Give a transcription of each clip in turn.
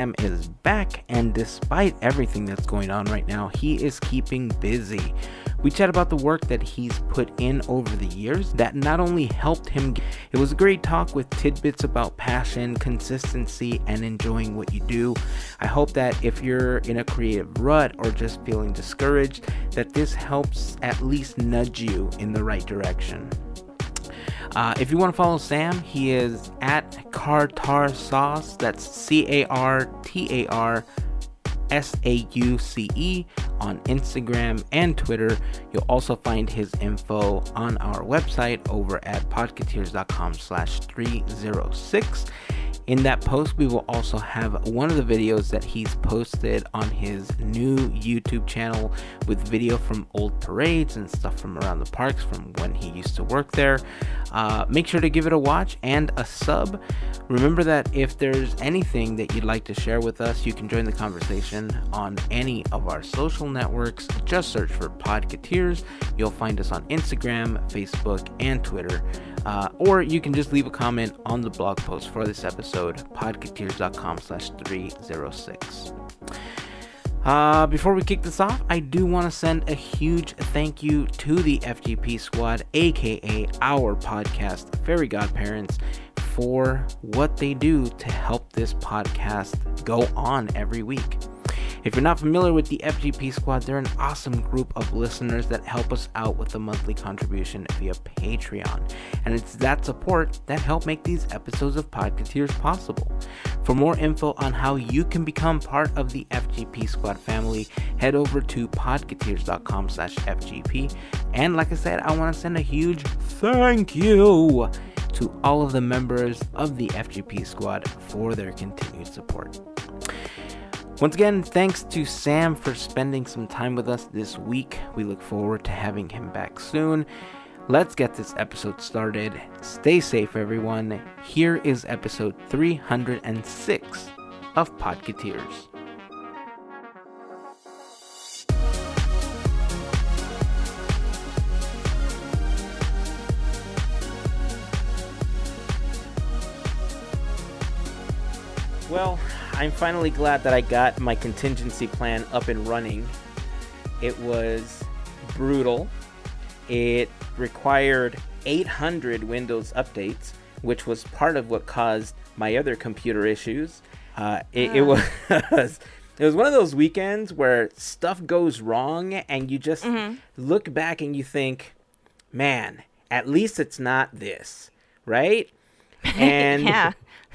Is back, and despite everything that's going on right now, he is keeping busy. We chat about the work that he's put in over the years that not only helped him, it was a great talk with tidbits about passion, consistency, and enjoying what you do. I hope that if you're in a creative rut or just feeling discouraged, that this helps at least nudge you in the right direction. Uh, if you want to follow Sam, he is at Cartar Sauce. That's C A R T A R S A U C E on Instagram and Twitter. You'll also find his info on our website over at podketeers.com slash 306. In that post, we will also have one of the videos that he's posted on his new YouTube channel with video from old parades and stuff from around the parks from when he used to work there. Uh, make sure to give it a watch and a sub. Remember that if there's anything that you'd like to share with us, you can join the conversation on any of our social networks. Just search for Podketeers. You'll find us on Instagram, Facebook, and Twitter. Uh, or you can just leave a comment on the blog post for this episode, podketeers.com slash 306. Uh, before we kick this off, I do want to send a huge thank you to the FGP squad, aka our podcast, Fairy Godparents, for what they do to help this podcast go on every week. If you're not familiar with the FGP Squad, they're an awesome group of listeners that help us out with a monthly contribution via Patreon. And it's that support that help make these episodes of Podketeers possible. For more info on how you can become part of the FGP Squad family, head over to podketeers.com slash FGP. And like I said, I want to send a huge thank you to all of the members of the FGP Squad for their continued support. Once again, thanks to Sam for spending some time with us this week. We look forward to having him back soon. Let's get this episode started. Stay safe, everyone. Here is episode 306 of Podketeers. Well, I'm finally glad that I got my contingency plan up and running. It was brutal. It required 800 Windows updates, which was part of what caused my other computer issues. Uh, it, it was it was one of those weekends where stuff goes wrong, and you just Mm-hmm. look back and you think, "Man, at least it's not this," right? And Yeah.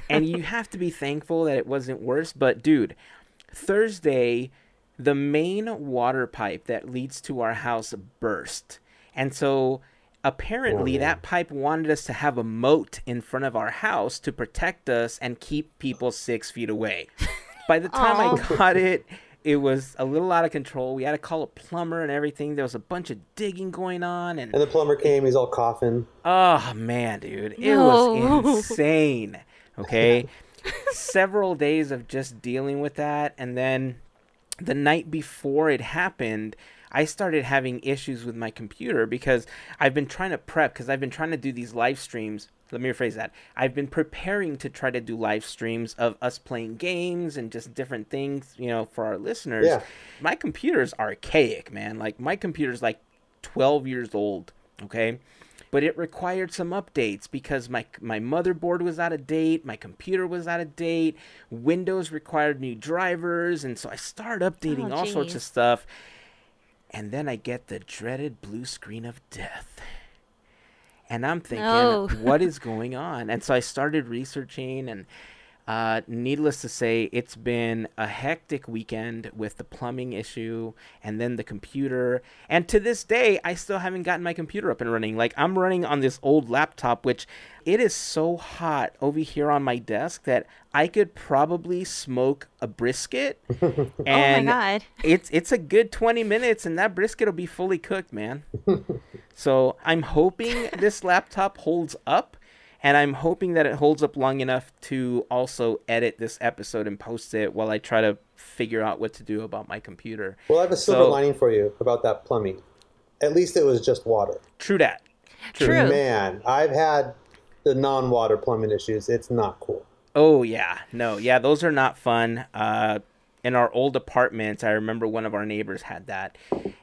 And you have to be thankful that it wasn't worse. But dude, Thursday, the main water pipe that leads to our house burst, and so apparently oh, that pipe wanted us to have a moat in front of our house to protect us and keep people six feet away. By the time Aw. I got it. It was a little out of control. We had to call a plumber and everything. There was a bunch of digging going on, and And the plumber came, he's all coughing. Oh man, dude, it No. was insane. Okay, several days of just dealing with that, and then the night before it happened, I started having issues with my computer because I've been trying to prep because I've been trying to do these live streams. Let me rephrase that. I've been preparing to try to do live streams of us playing games and just different things, you know, for our listeners. Yeah. My computer's archaic, man. Like my computer's like 12 years old, okay? But it required some updates because my my motherboard was out of date, my computer was out of date, Windows required new drivers, and so I started updating Oh, all sorts of stuff. And then I get the dreaded blue screen of death. And I'm thinking, No. what is going on? And so I started researching, and uh, needless to say, it's been a hectic weekend with the plumbing issue and then the computer. And to this day, I still haven't gotten my computer up and running. Like, I'm running on this old laptop, which it is so hot over here on my desk that I could probably smoke a brisket. and oh my god. it's it's a good 20 minutes and that brisket will be fully cooked man so i'm hoping this laptop holds up and i'm hoping that it holds up long enough to also edit this episode and post it while i try to figure out what to do about my computer Well, I have a silver So- lining for you about that plumbing. At least it was just water. true that True. Man, I've had the non-water plumbing issues. It's not cool. Oh yeah, no, yeah, those are not fun. Uh, in our old apartments, I remember one of our neighbors had that.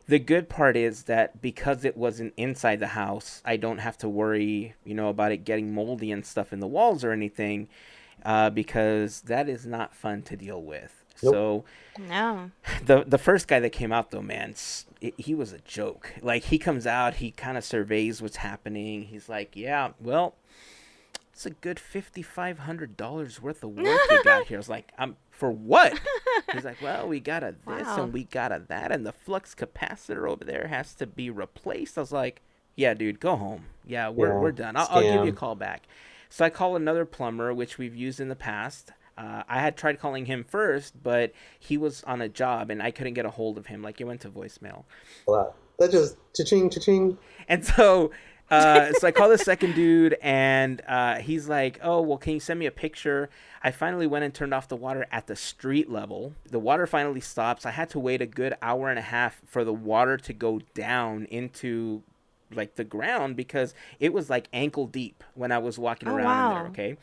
The good part is that because it wasn't inside the house, I don't have to worry, you know, about it getting moldy and stuff in the walls or anything, uh, because that is not fun to deal with. Nope. So No. the the first guy that came out though, man, it, he was a joke. Like he comes out, he kind of surveys what's happening. He's like, "Yeah, well, it's a good fifty five hundred dollars worth of work you got here." I was like, "I'm for what?" He's like, "Well, we got a this Wow. and we got a that, and the flux capacitor over there has to be replaced." I was like, "Yeah, dude, go home. Yeah, we're Yeah, we're done. I'll, I'll give you a call back." So I call another plumber, which we've used in the past. Uh, I had tried calling him first, but he was on a job and I couldn't get a hold of him. Like it went to voicemail. That, that just cha-ching, cha-ching. And so, uh, so I call the second dude, and uh, he's like, "Oh, well, can you send me a picture?" I finally went and turned off the water at the street level. The water finally stops. I had to wait a good hour and a half for the water to go down into like the ground because it was like ankle deep when I was walking Oh, around in there. Okay,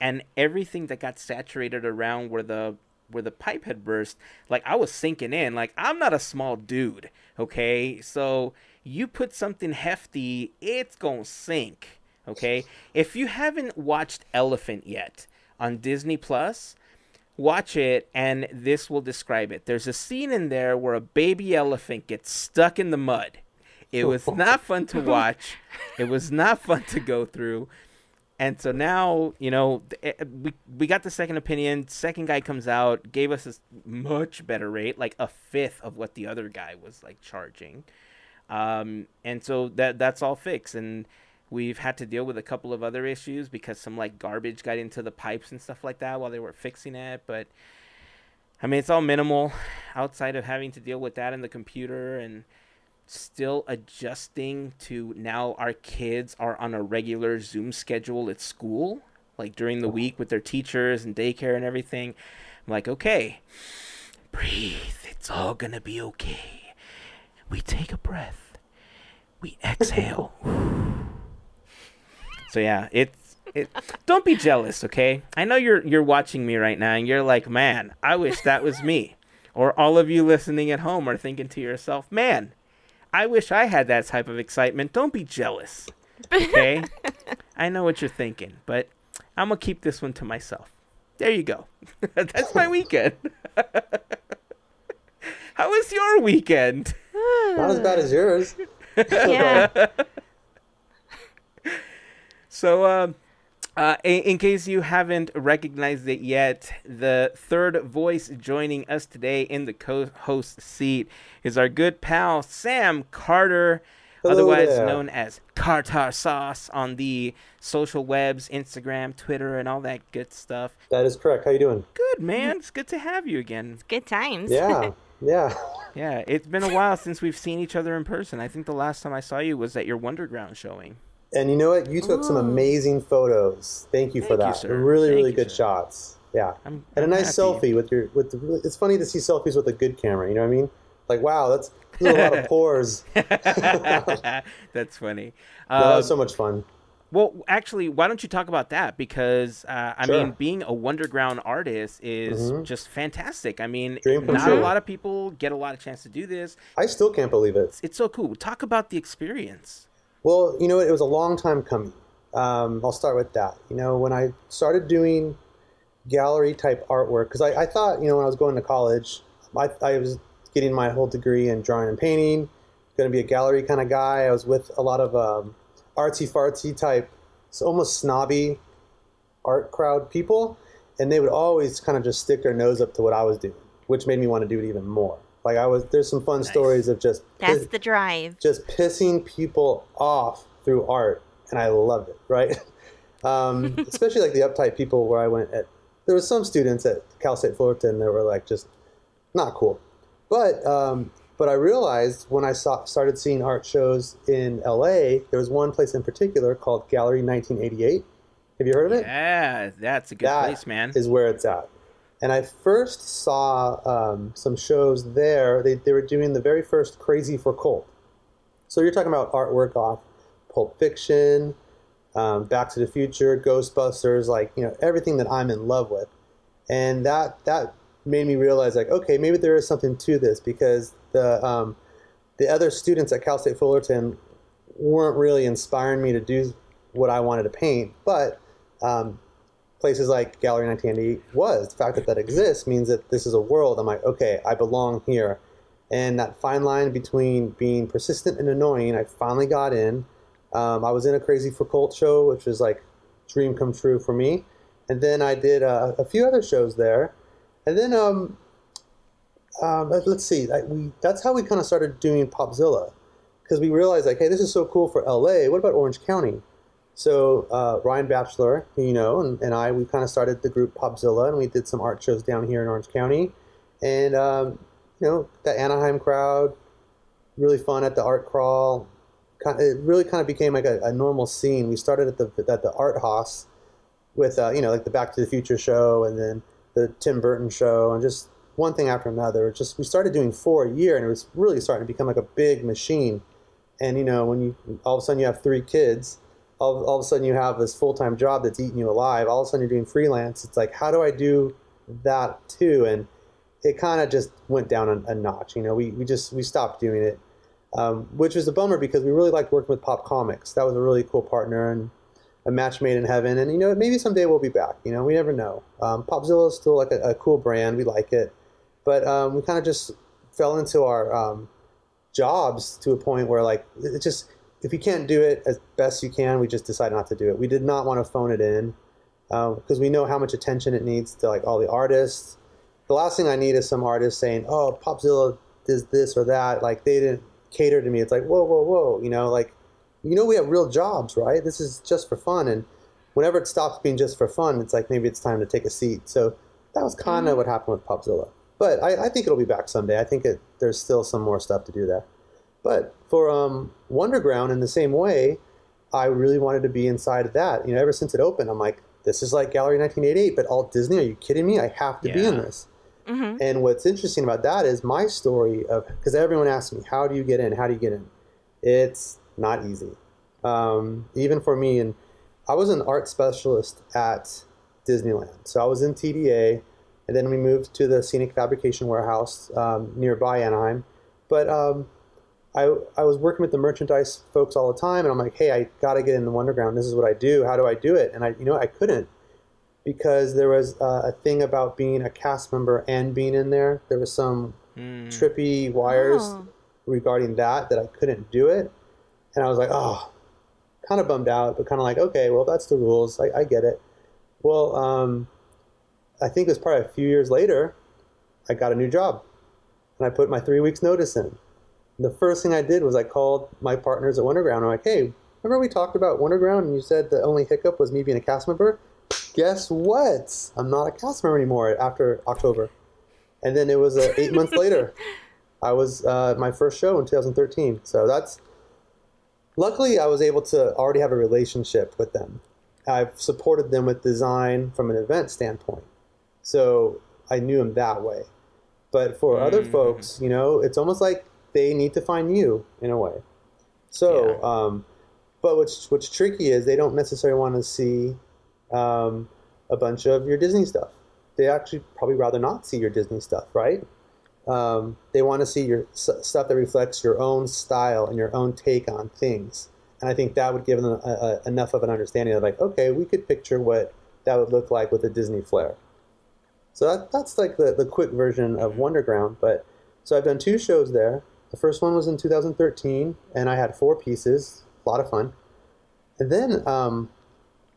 and everything that got saturated around where the where the pipe had burst, like I was sinking in. Like I'm not a small dude, okay? So you put something hefty, it's gonna sink, okay? If you haven't watched Elephant yet on Disney Plus, watch it and this will describe it. There's a scene in there where a baby elephant gets stuck in the mud. It was not fun to watch. It was not fun to go through. And so now, you know, eh, we we got the second opinion. Second guy comes out, gave us a much better rate, like a fifth of what the other guy was like charging. Um, and so that that's all fixed. And we've had to deal with a couple of other issues because some like garbage got into the pipes and stuff like that while they were fixing it. But I mean, it's all minimal outside of having to deal with that in the computer and still adjusting to now our kids are on a regular Zoom schedule at school, like during the week with their teachers and daycare and everything. I'm like, okay, breathe. It's all gonna be okay. We take a breath. We exhale. so yeah, it's it. Don't be jealous, okay? I know you're you're watching me right now and you're like, man, I wish that was me. Or all of you listening at home are thinking to yourself, man, I wish I had that type of excitement. Don't be jealous. Okay? I know what you're thinking, but I'm going to keep this one to myself. There you go. That's my weekend. How was your weekend? Not as bad as yours. Yeah. So, um, uh, in, in case you haven't recognized it yet, the third voice joining us today in the co-host seat is our good pal Sam Carter, Hello otherwise there. known as Cartar Sauce on the social webs, Instagram, Twitter, and all that good stuff. That is correct. How you doing? Good man, it's good to have you again. Good times. Yeah, yeah. Yeah, it's been a while since we've seen each other in person. I think the last time I saw you was at your Wonderground showing. And you know what? You took some amazing photos. Thank you for Thank you, that. sir. Really, Thank really you, good sir. shots. Yeah. I'm, And a nice happy. selfie with your with the. It's funny to see selfies with a good camera. You know what I mean? Like, wow, that's there's a lot of pores. That's funny. No, that was so much fun. well, actually, why don't you talk about that? Because uh, I Sure. mean, being a Wonderground artist is Mhm. just fantastic. I mean, not a lot of people get a lot of chance to do this. I still can't believe it. It's so cool. Talk about the experience. Well, you know, it was a long time coming. Um, I'll start with that. You know, when I started doing gallery type artwork, because I, I thought, you know, when I was going to college, I, I was getting my whole degree in drawing and painting, going to be a gallery kind of guy. I was with a lot of um, artsy fartsy type, so almost snobby art crowd people, and they would always kind of just stick their nose up to what I was doing, which made me want to do it even more. Like I was, there's some fun Nice. stories of just That's the drive. just pissing people off through art, and I loved it. Right, um, especially like the uptight people where I went at. There was some students at Cal State Fullerton that were like just not cool, but um, but I realized when I saw, started seeing art shows in LA, there was one place in particular called Gallery 1988. Have you heard of it? Yeah, that's a good That place, man. is where it's at. And I first saw um, some shows there. They, they were doing the very first Crazy for Cult. So you're talking about artwork off Pulp Fiction, um, Back to the Future, Ghostbusters, like you know everything that I'm in love with, and that that made me realize like okay maybe there is something to this because the um, the other students at Cal State Fullerton weren't really inspiring me to do what I wanted to paint, but um, places like Gallery 1988 was. The fact that that exists means that this is a world. I'm like, okay, I belong here. And that fine line between being persistent and annoying, I finally got in. Um, I was in a Crazy for Cult show, which was like dream come true for me. And then I did uh, a few other shows there. And then, um, um, let's see, I, we, that's how we kind of started doing Popzilla. Because we realized, like, hey, this is so cool for LA. What about Orange County? So uh, Ryan Batchelor, who you know, and, and I, we kind of started the group Popzilla, and we did some art shows down here in Orange County, and um, you know, the Anaheim crowd, really fun at the art crawl. It really kind of became like a, a normal scene. We started at the at the Art Haus with uh, you know like the Back to the Future show, and then the Tim Burton show, and just one thing after another. Just we started doing four a year, and it was really starting to become like a big machine. And you know, when you all of a sudden you have three kids all, all of a sudden you have this full-time job that's eating you alive. All of a sudden you're doing freelance. It's like how do i do that too? And it kind of just went down a, a, notch you know we, we just we stopped doing it. Um, which was a bummer because we really liked working with pop comics. That was a really cool partner and a match made in heaven. And you know maybe someday we'll be back you know we never know. Um, popzilla is still like a, a, cool brand. We like it. But um, we kind of just fell into our um, jobs to a point where like it just if you can't do it as best you can, we just decide not to do it. We did not want to phone it in because uh, we know how much attention it needs to like all the artists. The last thing I need is some artist saying, "Oh, Popzilla does this or that." Like they didn't cater to me. It's like, whoa, whoa, whoa. You know, like you know, we have real jobs, right? This is just for fun, and whenever it stops being just for fun, it's like maybe it's time to take a seat. So that was kind of mm-hmm. what happened with Popzilla. But I, I, think it'll be back someday. I think it, there's still some more stuff to do there. But for um, Wonderground, in the same way, I really wanted to be inside of that. You know, ever since it opened, I'm like, this is like Gallery 1988, but all Disney. Are you kidding me? I have to yeah. be in this. Mm-hmm. And what's interesting about that is my story of because everyone asks me, how do you get in? How do you get in? It's not easy, um, even for me. And I was an art specialist at Disneyland, so I was in TDA, and then we moved to the Scenic Fabrication Warehouse um, nearby Anaheim. But um, I, I was working with the merchandise folks all the time, and I'm like, hey, I got to get in the Wonderground. This is what I do. How do I do it? And I, you know, I couldn't because there was uh, a thing about being a cast member and being in there. There was some mm. trippy wires oh. regarding that that I couldn't do it, and I was like, oh, kind of bummed out, but kind of like, okay, well, that's the rules. I, I get it. Well, um, I think it was probably a few years later, I got a new job, and I put my three weeks notice in the first thing I did was I called my partners at Wonderground. I'm like, hey, remember we talked about Wonderground and you said the only hiccup was me being a cast member? Guess what? I'm not a cast member anymore after October. And then it was uh, eight months later. I was uh, my first show in 2013. So that's luckily I was able to already have a relationship with them. I've supported them with design from an event standpoint. So I knew them that way. But for mm-hmm. other folks, you know, it's almost like they need to find you in a way. So, yeah. um, but what's what's tricky is they don't necessarily want to see um, a bunch of your Disney stuff. They actually probably rather not see your Disney stuff, right? Um, they want to see your stuff that reflects your own style and your own take on things. And I think that would give them a, a, enough of an understanding of like, okay, we could picture what that would look like with a Disney flair. So that, that's like the, the quick version of Wonderground. But so I've done two shows there. The first one was in 2013, and I had four pieces, a lot of fun. And then um,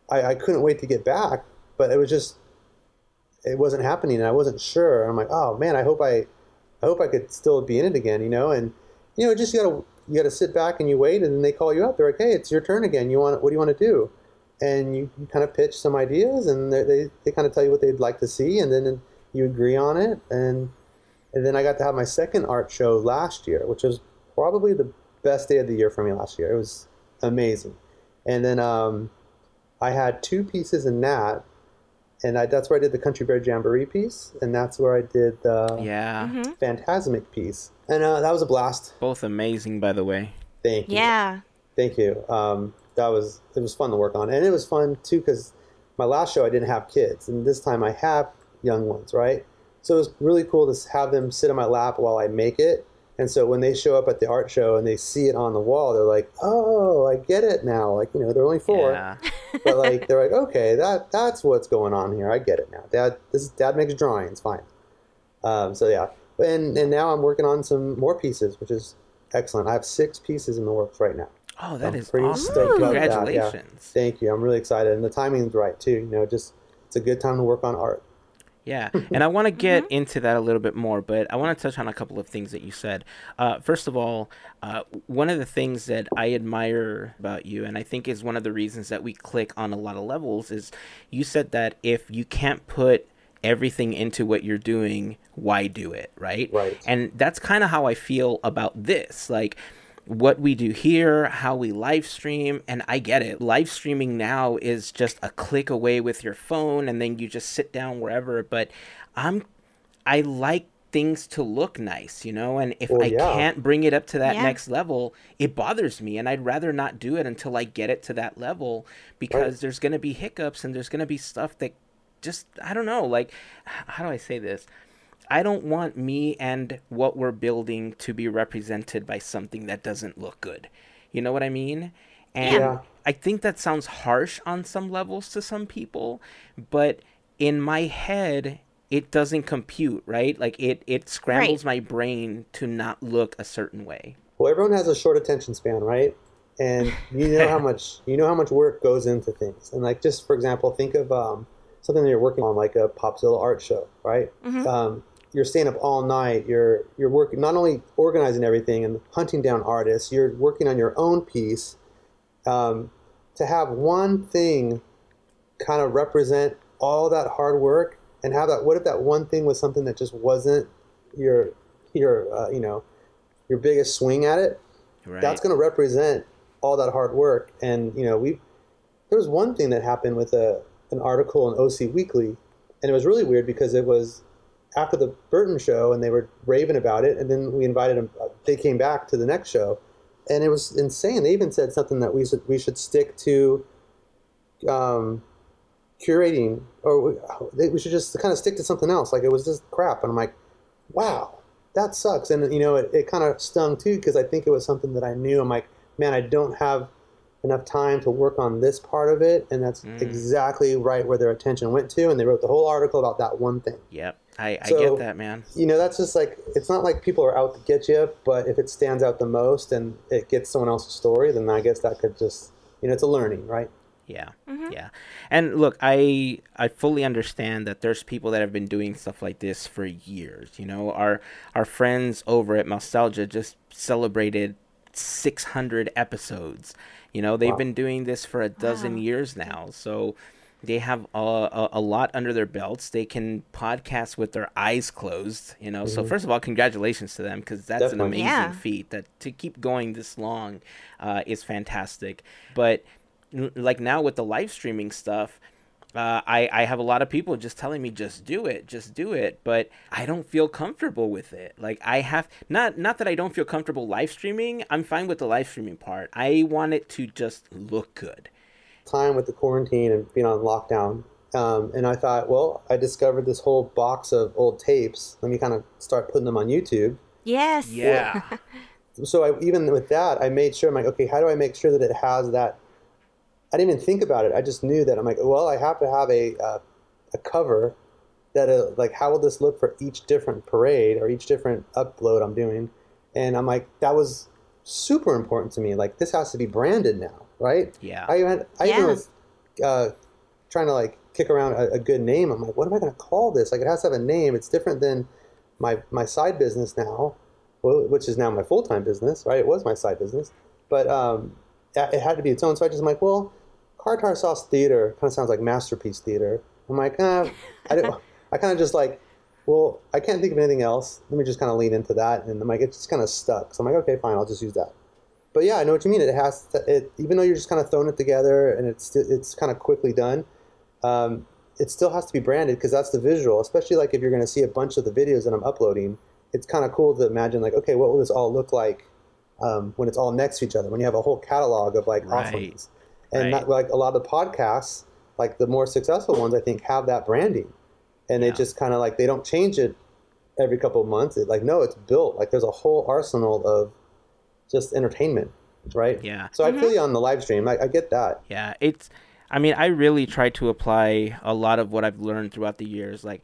I, I couldn't wait to get back, but it was just it wasn't happening, and I wasn't sure. And I'm like, oh man, I hope I, I hope I could still be in it again, you know. And you know, just you gotta you gotta sit back and you wait, and then they call you up. They're like, hey, it's your turn again. You want what do you want to do? And you, you kind of pitch some ideas, and they, they, they kind of tell you what they'd like to see, and then you agree on it, and and then I got to have my second art show last year, which was probably the best day of the year for me last year. It was amazing. And then um, I had two pieces in that, and I, that's where I did the Country Bear Jamboree piece, and that's where I did the yeah mm-hmm. Fantasmic piece, and uh, that was a blast. Both amazing, by the way. Thank you. Yeah. Thank you. Um, that was it was fun to work on, and it was fun too because my last show I didn't have kids, and this time I have young ones, right? So it was really cool to have them sit on my lap while I make it. And so when they show up at the art show and they see it on the wall, they're like, "Oh, I get it now." Like you know, they're only four, Yeah. but like they're like, "Okay, that that's what's going on here. I get it now." Dad, this is, dad makes drawings, fine. Um, so yeah, and and now I'm working on some more pieces, which is excellent. I have six pieces in the works right now. Oh, that I'm is awesome! that, yeah. Congratulations! Thank you. I'm really excited, and the timing's right too. You know, just it's a good time to work on art. Yeah, and I want to get into that a little bit more, but I want to touch on a couple of things that you said. Uh, first of all, uh, one of the things that I admire about you, and I think is one of the reasons that we click on a lot of levels, is you said that if you can't put everything into what you're doing, why do it, right? Right. And that's kind of how I feel about this. Like, what we do here, how we live stream, and I get it. Live streaming now is just a click away with your phone and then you just sit down wherever, but I'm I like things to look nice, you know, and if Well, I yeah. can't bring it up to that Yeah. next level, it bothers me and I'd rather not do it until I get it to that level because there's going to be hiccups and there's going to be stuff that just I don't know, like how do I say this? I don't want me and what we're building to be represented by something that doesn't look good. You know what I mean? And Yeah. I think that sounds harsh on some levels to some people, but in my head, it doesn't compute, right? Like it, it scrambles my brain to not look a certain way. Well, everyone has a short attention span, right? And you know how much you know how much work goes into things. And like just for example, think of um, something that you're working on, like a Popzilla art show, right? Um, you're staying up all night. You're you're working not only organizing everything and hunting down artists. You're working on your own piece. Um, to have one thing kind of represent all that hard work and have that. What if that one thing was something that just wasn't your your uh, you know your biggest swing at it? Right. that's going to represent all that hard work. And you know, we there was one thing that happened with a an article in OC Weekly, and it was really weird because it was after the Burton show, and they were raving about it, and then we invited them. They came back to the next show, and it was insane. They even said something that we should we should stick to. Um, curating or we, we should just kind of stick to something else like it was just crap and i'm like wow that sucks and you know it, it kind of stung too because i think it was something that i knew i'm like man i don't have enough time to work on this part of it and that's mm. exactly right where their attention went to and they wrote the whole article about that one thing Yep. I, I So- get that, man. you know that's just like it's not like people are out to get you but if it stands out the most and it gets someone else's story then i guess that could just you know it's a learning right Yeah. Mm-hmm. Yeah. And look, I I fully understand that there's people that have been doing stuff like this for years. You know, our our friends over at Nostalgia just celebrated 600 episodes. You know, they've Wow. been doing this for a dozen Wow. years now. So they have a, a, a lot under their belts. They can podcast with their eyes closed, you know. So first of all, congratulations to them because that's an amazing Yeah. feat. That to keep going this long uh, is fantastic. But like now with the live streaming stuff, uh, I I have a lot of people just telling me just do it, just do it. But I don't feel comfortable with it. Like I have not not that I don't feel comfortable live streaming. I'm fine with the live streaming part. I want it to just look good. time with the quarantine and being on lockdown. Um, and I thought, well, I discovered this whole box of old tapes. Let me kind of start putting them on YouTube. Yes. Yeah. So I, even with that, I made sure I'm like, okay, how do I make sure that it has that? I didn't even think about it. I just knew that I'm like, well, I have to have a uh, a cover that uh, like how will this look for each different parade or each different upload I'm doing, and I'm like, that was super important to me. Like this has to be branded now, right? Yeah. I even I even was uh, trying to like kick around a, a good name. I'm like, what am I going to call this? Like, it has to have a name. It's different than my my side business now, which is now my full time business, right? It was my side business, but um, it it had to be its own. So I just I'm like, well, Cartar Sauce Theater kind of sounds like masterpiece theater. I'm like, uh, I didn't. I kind of just like, well, I can't think of anything else. Let me just kind of lean into that, and I'm like, it's just kind of stuck. So I'm like, okay, fine, I'll just use that but yeah, I know what you mean. It has to, it even though you're just kind of throwing it together and it's it's kind of quickly done. Um, it still has to be branded because that's the visual. Especially like if you're going to see a bunch of the videos that I'm uploading, it's kind of cool to imagine like, okay, what will this all look like um, when it's all next to each other? When you have a whole catalog of like Right. offerings, and Right. not, like a lot of the podcasts, like the more successful ones, I think have that branding, and they just kind of like they don't change it every couple of months. It like no, it's built like there's a whole arsenal of just entertainment, right? Yeah. So I mm-hmm. feel you on the live stream. I, I get that. Yeah, it's. I mean, I really try to apply a lot of what I've learned throughout the years. Like,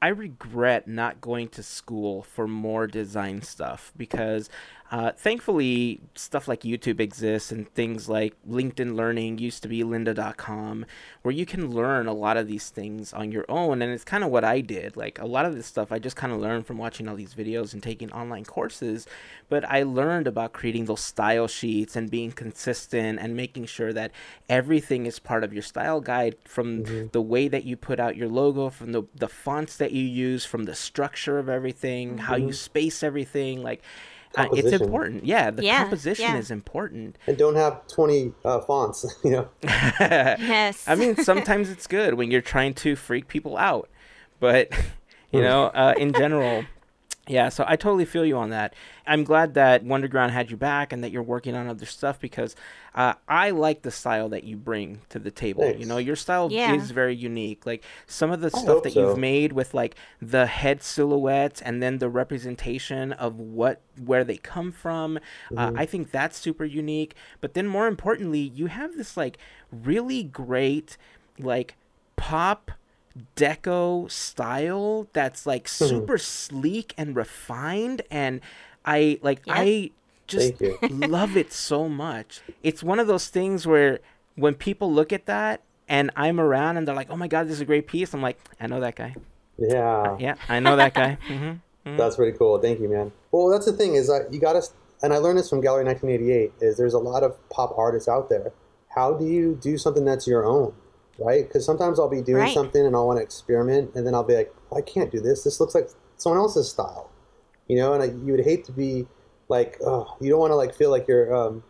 I regret not going to school for more design stuff because, uh, thankfully, stuff like YouTube exists and things like LinkedIn Learning used to be lynda.com, where you can learn a lot of these things on your own. And it's kind of what I did. Like, a lot of this stuff I just kind of learned from watching all these videos and taking online courses. But I learned about creating those style sheets and being consistent and making sure that everything is part of your style guide from the way that you put out your logo, from the, the fonts that you use, from the structure of everything, how you space everything. Like, uh, it's important. Yeah, the Yeah, composition yeah. is important. And don't have 20 uh, fonts, you know. Yes. I mean, sometimes it's good when you're trying to freak people out, but you know, uh, in general, yeah. So I totally feel you on that. I'm glad that Wonderground had you back and that you're working on other stuff because uh, I like the style that you bring to the table. You know, your style Yeah. is very unique. Like some of the stuff that so. you've made with like the head silhouettes and then the representation of what where they come from. Uh, I think that's super unique. But then more importantly, you have this like really great like pop deco style that's like hmm. super sleek and refined and I like Yeah. I just love it so much. It's one of those things where when people look at that and I'm around and they're like, "Oh my god, this is a great piece." I'm like, "I know that guy. Yeah. Uh, yeah, I know that guy." hmm That's pretty cool. Thank you, man. Well, that's the thing is that you got to, and I learned this from Gallery 1988. Is there's a lot of pop artists out there. How do you do something that's your own, right? Because sometimes I'll be doing Right. something and I'll want to experiment, and then I'll be like, "Oh, I can't do this. This looks like someone else's style, you know. And I, you would hate to be like, oh, you don't want to like feel like you're um,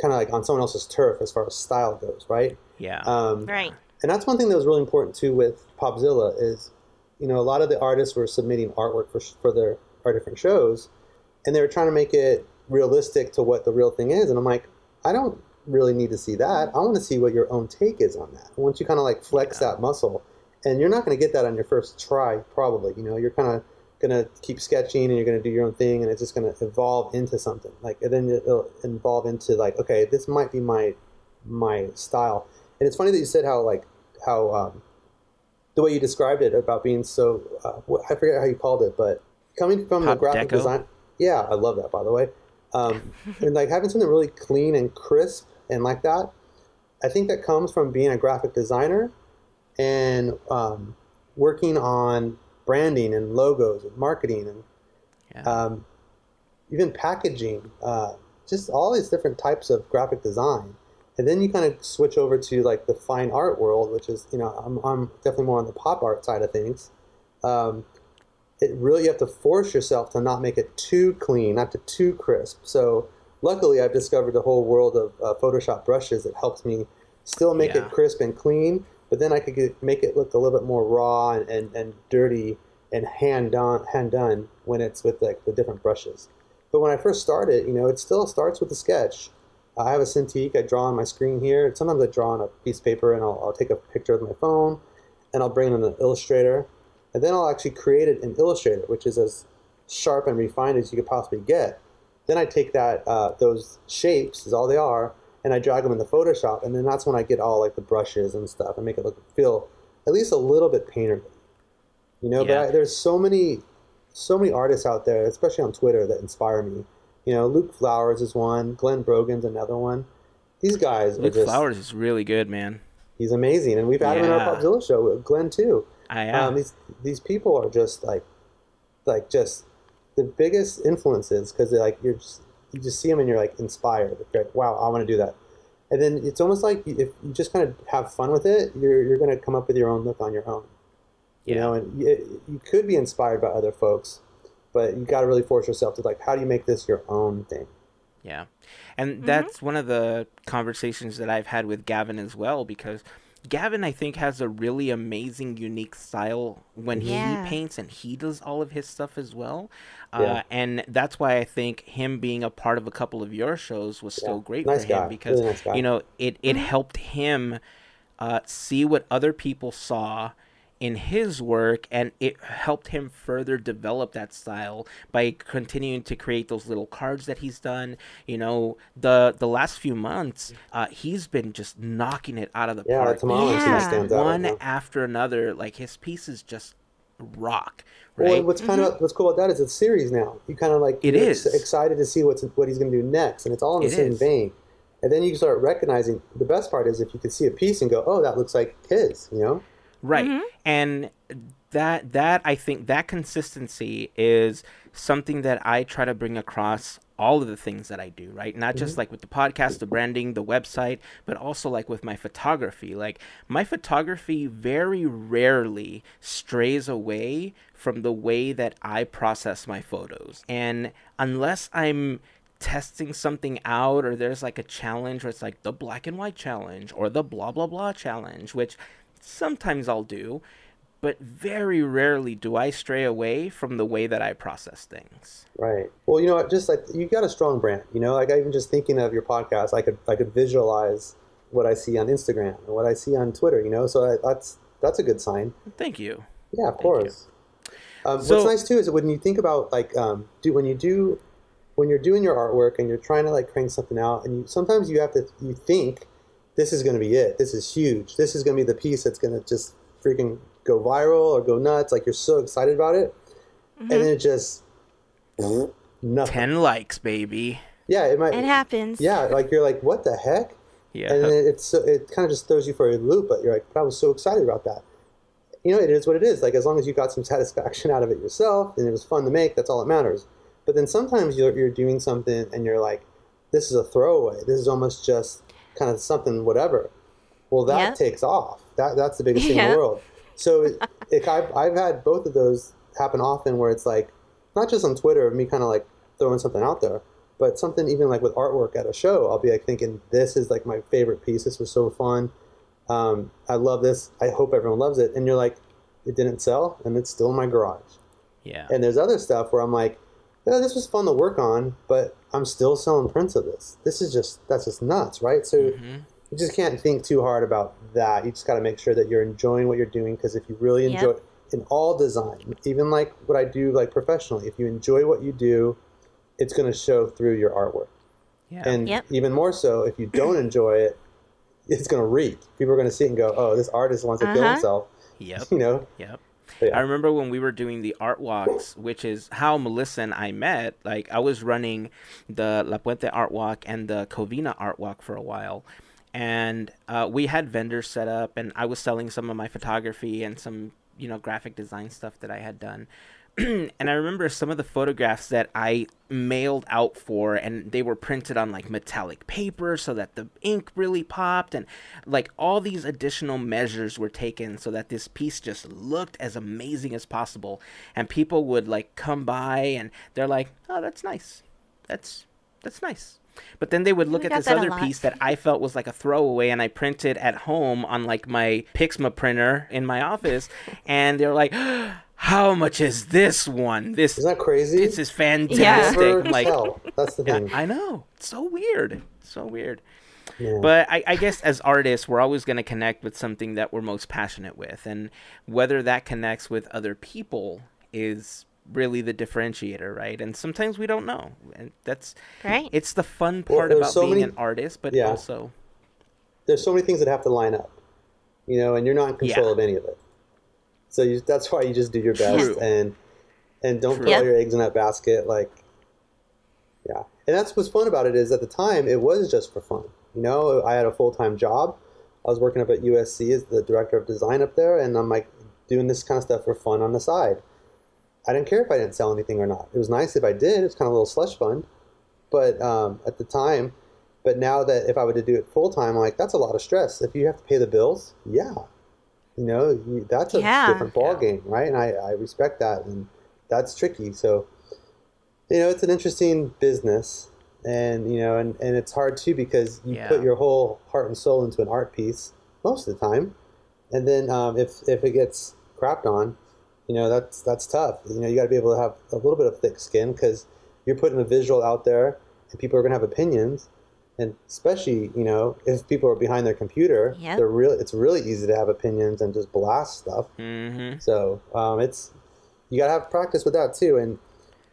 kind of like on someone else's turf as far as style goes, right? Yeah. Um, right. and that's one thing that was really important too with Popzilla is, you know, a lot of the artists were submitting artwork for for their our different shows, and they were trying to make it realistic to what the real thing is. And I'm like, I don't really need to see that. I want to see what your own take is on that. Once you kind of like flex that muscle, and you're not going to get that on your first try, probably. You know, you're kind of going to keep sketching and you're going to do your own thing, and it's just going to evolve into something. Like, and then it'll evolve into like, okay, this might be my my style. And it's funny that you said how like how um, the way you described it about being so uh, I forget how you called it, but coming from the graphic deco? design. Yeah, I love that by the way. Um, and like having something really clean and crisp and like that, I think that comes from being a graphic designer and um, working on branding and logos and marketing and Yeah. um, even packaging, uh, just all these different types of graphic design. And then you kind of switch over to like the fine art world, which is, you know, I'm, I'm definitely more on the pop art side of things. Um, it really, you have to force yourself to not make it too clean, not to too crisp. So luckily I've discovered a whole world of uh, Photoshop brushes that helps me still make Yeah. it crisp and clean, but then I could get, make it look a little bit more raw and, and, and dirty and hand done, hand done when it's with like the different brushes. But when I first started, you know, it still starts with a sketch. I have a Cintiq. I draw on my screen here. Sometimes I draw on a piece of paper and I'll, I'll take a picture with my phone and I'll bring it in an Illustrator. And then I'll actually create it in Illustrator, which is as sharp and refined as you could possibly get. Then I take that uh, those shapes, is all they are, and I drag them in the Photoshop. And then that's when I get all like the brushes and stuff and make it look feel at least a little bit painterly. You know, Yeah. but I, there's so many, so many artists out there, especially on Twitter, that inspire me. You know, Luke Flowers is one. Glenn Brogan's another one. These guys Luke are just, Flowers is really good, man. he's amazing. And we've had him in our Popzilla show with Glenn too. I am. Um, these these people are just like, like just the biggest influences because like you're just you just see them and you're like inspired. You're like, wow, I want to do that. And then it's almost like if you just kind of have fun with it, you're you're gonna come up with your own look on your own. You know, and you, you could be inspired by other folks, but you got to really force yourself to like, how do you make this your own thing? Yeah. And mm-hmm. that's one of the conversations that I've had with Gavin as well because Gavin, I think, has a really amazing, unique style when Yeah. he paints and he does all of his stuff as well. Uh, and that's why I think him being a part of a couple of your shows was so Yeah. great Nice for guy. him because Really nice you know it it helped him uh, see what other people saw in his work and it helped him further develop that style by continuing to create those little cards that he's done you know the the last few months uh, he's been just knocking it out of the Yeah, park tamale Yeah. scene stands out. one after another like his pieces just rock Well, what's kind of what's cool about that is it's a series now. You kind of like It ex- excited to see what's what he's going to do next, and it's all in the It same is. vein. And then you start recognizing the best part is if you can see a piece and go, "Oh, that looks like his," you know. Right. Mm-hmm. And that that i think that consistency is something that i try to bring across all of the things that i do right? Not just mm-hmm. like with the podcast the branding the website but also like with my photography. Like my photography very rarely strays away from the way that i process my photos. And unless i'm testing something out or there's like a challenge where it's like the black and white challenge or the blah blah blah challenge which sometimes I'll do but very rarely do I stray away from the way that I process things. Right. Well, you know, just like you got a strong brand. You know, like even just thinking of your podcast, I could I could visualize what I see on Instagram and what I see on Twitter. You know, so I, that's that's a good sign. Thank you. Yeah, of Thank course. Um, So- what's nice too is when you think about like um, do when you do when you're doing your artwork and you're trying to like crank something out, and you sometimes you have to you think this is going to be it. This is huge. This is going to be the piece that's going to just freaking go viral or go nuts. Like you're so excited about it, and then it just nothing. 10 likes, baby. Yeah, it might. It happens. Yeah, like you're like, what the heck? Yeah. and then it's so, it kind of just throws you for a loop. But you're like, but I was so excited about that. You know, it is what it is. Like as long as you got some satisfaction out of it yourself and it was fun to make, that's all that matters. But then sometimes you're you're doing something and you're like, this is a throwaway. This is almost just kind of something whatever. Well, that Yeah. takes off. That that's the biggest thing in the world. So it, it, I've I've had both of those happen often where it's like not just on Twitter of me kind of like throwing something out there, but something even like with artwork at a show, I'll be like thinking, this is like my favorite piece. This was so fun. Um, I love this. I hope everyone loves it. And you're like, it didn't sell, and it's still in my garage. yeah. And there's other stuff where I'm like, yeah, this was fun to work on, but I'm still selling prints of this. This is just that's just nuts, right? So Mhm. you just can't think too hard about that. You just got to make sure that you're enjoying what you're doing because if you really Yep. enjoy in all design, even like what I do like professionally, if you enjoy what you do, it's going to show through your artwork. Yeah. And Yep. even more so, if you don't enjoy it, it's going to reek. People are going to see it and go, "Oh, this artist wants to kill Uh-huh. himself." yep. You know? Yep. Yeah. I remember when we were doing the art walks, which is how Melissa and I met. Like I was running the La Puente Art Walk and the Covina Art Walk for a while, and uh, we had vendors set up, and I was selling some of my photography and some you know graphic design stuff that I had done. and I remember some of the photographs that I mailed out for, and they were printed on like metallic paper so that the ink really popped, and like all these additional measures were taken so that this piece just looked as amazing as possible. And people would like come by and they're like, "Oh, that's nice. That's that's nice." But then they would look We at this other piece that I felt was like a throwaway, and I printed at home on like my Pixma printer in my office, and they're like, "How much is this one? This Isn't that crazy? this is fantastic." Never I'm like, tell. That's the thing. I know. It's so weird. So weird. Yeah. But I, I guess as artists, we're always going to connect with something that we're most passionate with. And whether that connects with other people is really the differentiator, right? And sometimes we don't know. And that's Right. it's the fun part there's about so being many- an artist, but Yeah. also There's so many things that have to line up, you know, and you're not in control Yeah. of any of it. So you, that's why you just do your best True. and and don't put all your eggs in that basket. Like, yeah, and that's what's fun about it is at the time it was just for fun. You know, I had a full time job. I was working up at USC as the director of design up there, and I'm like doing this kind of stuff for fun on the side. I didn't care if I didn't sell anything or not. It was nice if I did. It's kind of a little slush fund, but um, at the time, but now that if I were to do it full time, I'm like that's a lot of stress. If you have to pay the bills, yeah, you know, you, that's a Yeah. different ball game, right? And I, I respect that, and that's tricky. So, you know, it's an interesting business, and you know, and, and it's hard too because you Yeah. put your whole heart and soul into an art piece, most of the time. And then um, if if it gets crapped on, you know that's that's tough. You know you got to be able to have a little bit of thick skin because you're putting a visual out there, and people are gonna have opinions. And especially, you know, if people are behind their computer, Yep. they're really it's really easy to have opinions and just blast stuff. Mm-hmm. So um, it's you gotta have practice with that too, and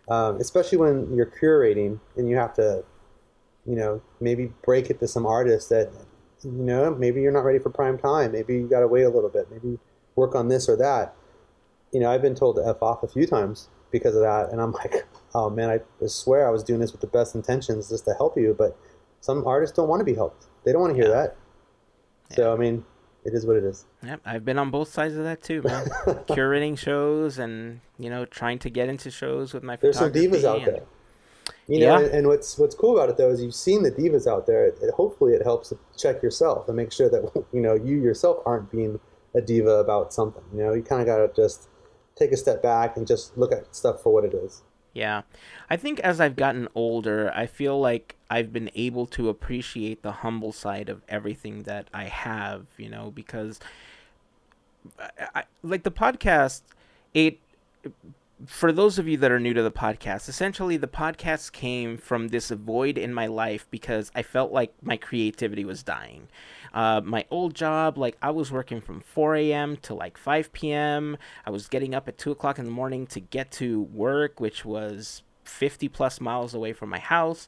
um, especially when you're curating and you have to, you know, maybe break it to some artists that, you know, maybe you're not ready for prime time. Maybe you gotta wait a little bit. Maybe work on this or that. You know, I've been told to f off a few times because of that, and I'm like, oh man, I swear I was doing this with the best intentions just to help you, but some artists don't want to be helped. They don't want to hear Yeah. that. So I mean, it is what it is. Yep, I've been on both sides of that too, man. Curating shows and you know trying to get into shows with my There's some divas out and- there. You know, Yeah. and, and what's what's cool about it though is you've seen the divas out there. It, it- hopefully, it helps to check yourself and make sure that you know you yourself aren't being a diva about something. You know, you kind of got to just take a step back and just look at stuff for what it is. Yeah. I think as I've gotten older, I feel like I've been able to appreciate the humble side of everything that I have, you know, because I, I, like the podcast, it for those of you that are new to the podcast, essentially the podcast came from this void in my life because I felt like my creativity was dying. Uh, my old job, like I was working from 4 a.m. to like 5 p.m. I was getting up at 2 o'clock in the morning to get to work, which was 50 plus miles away from my house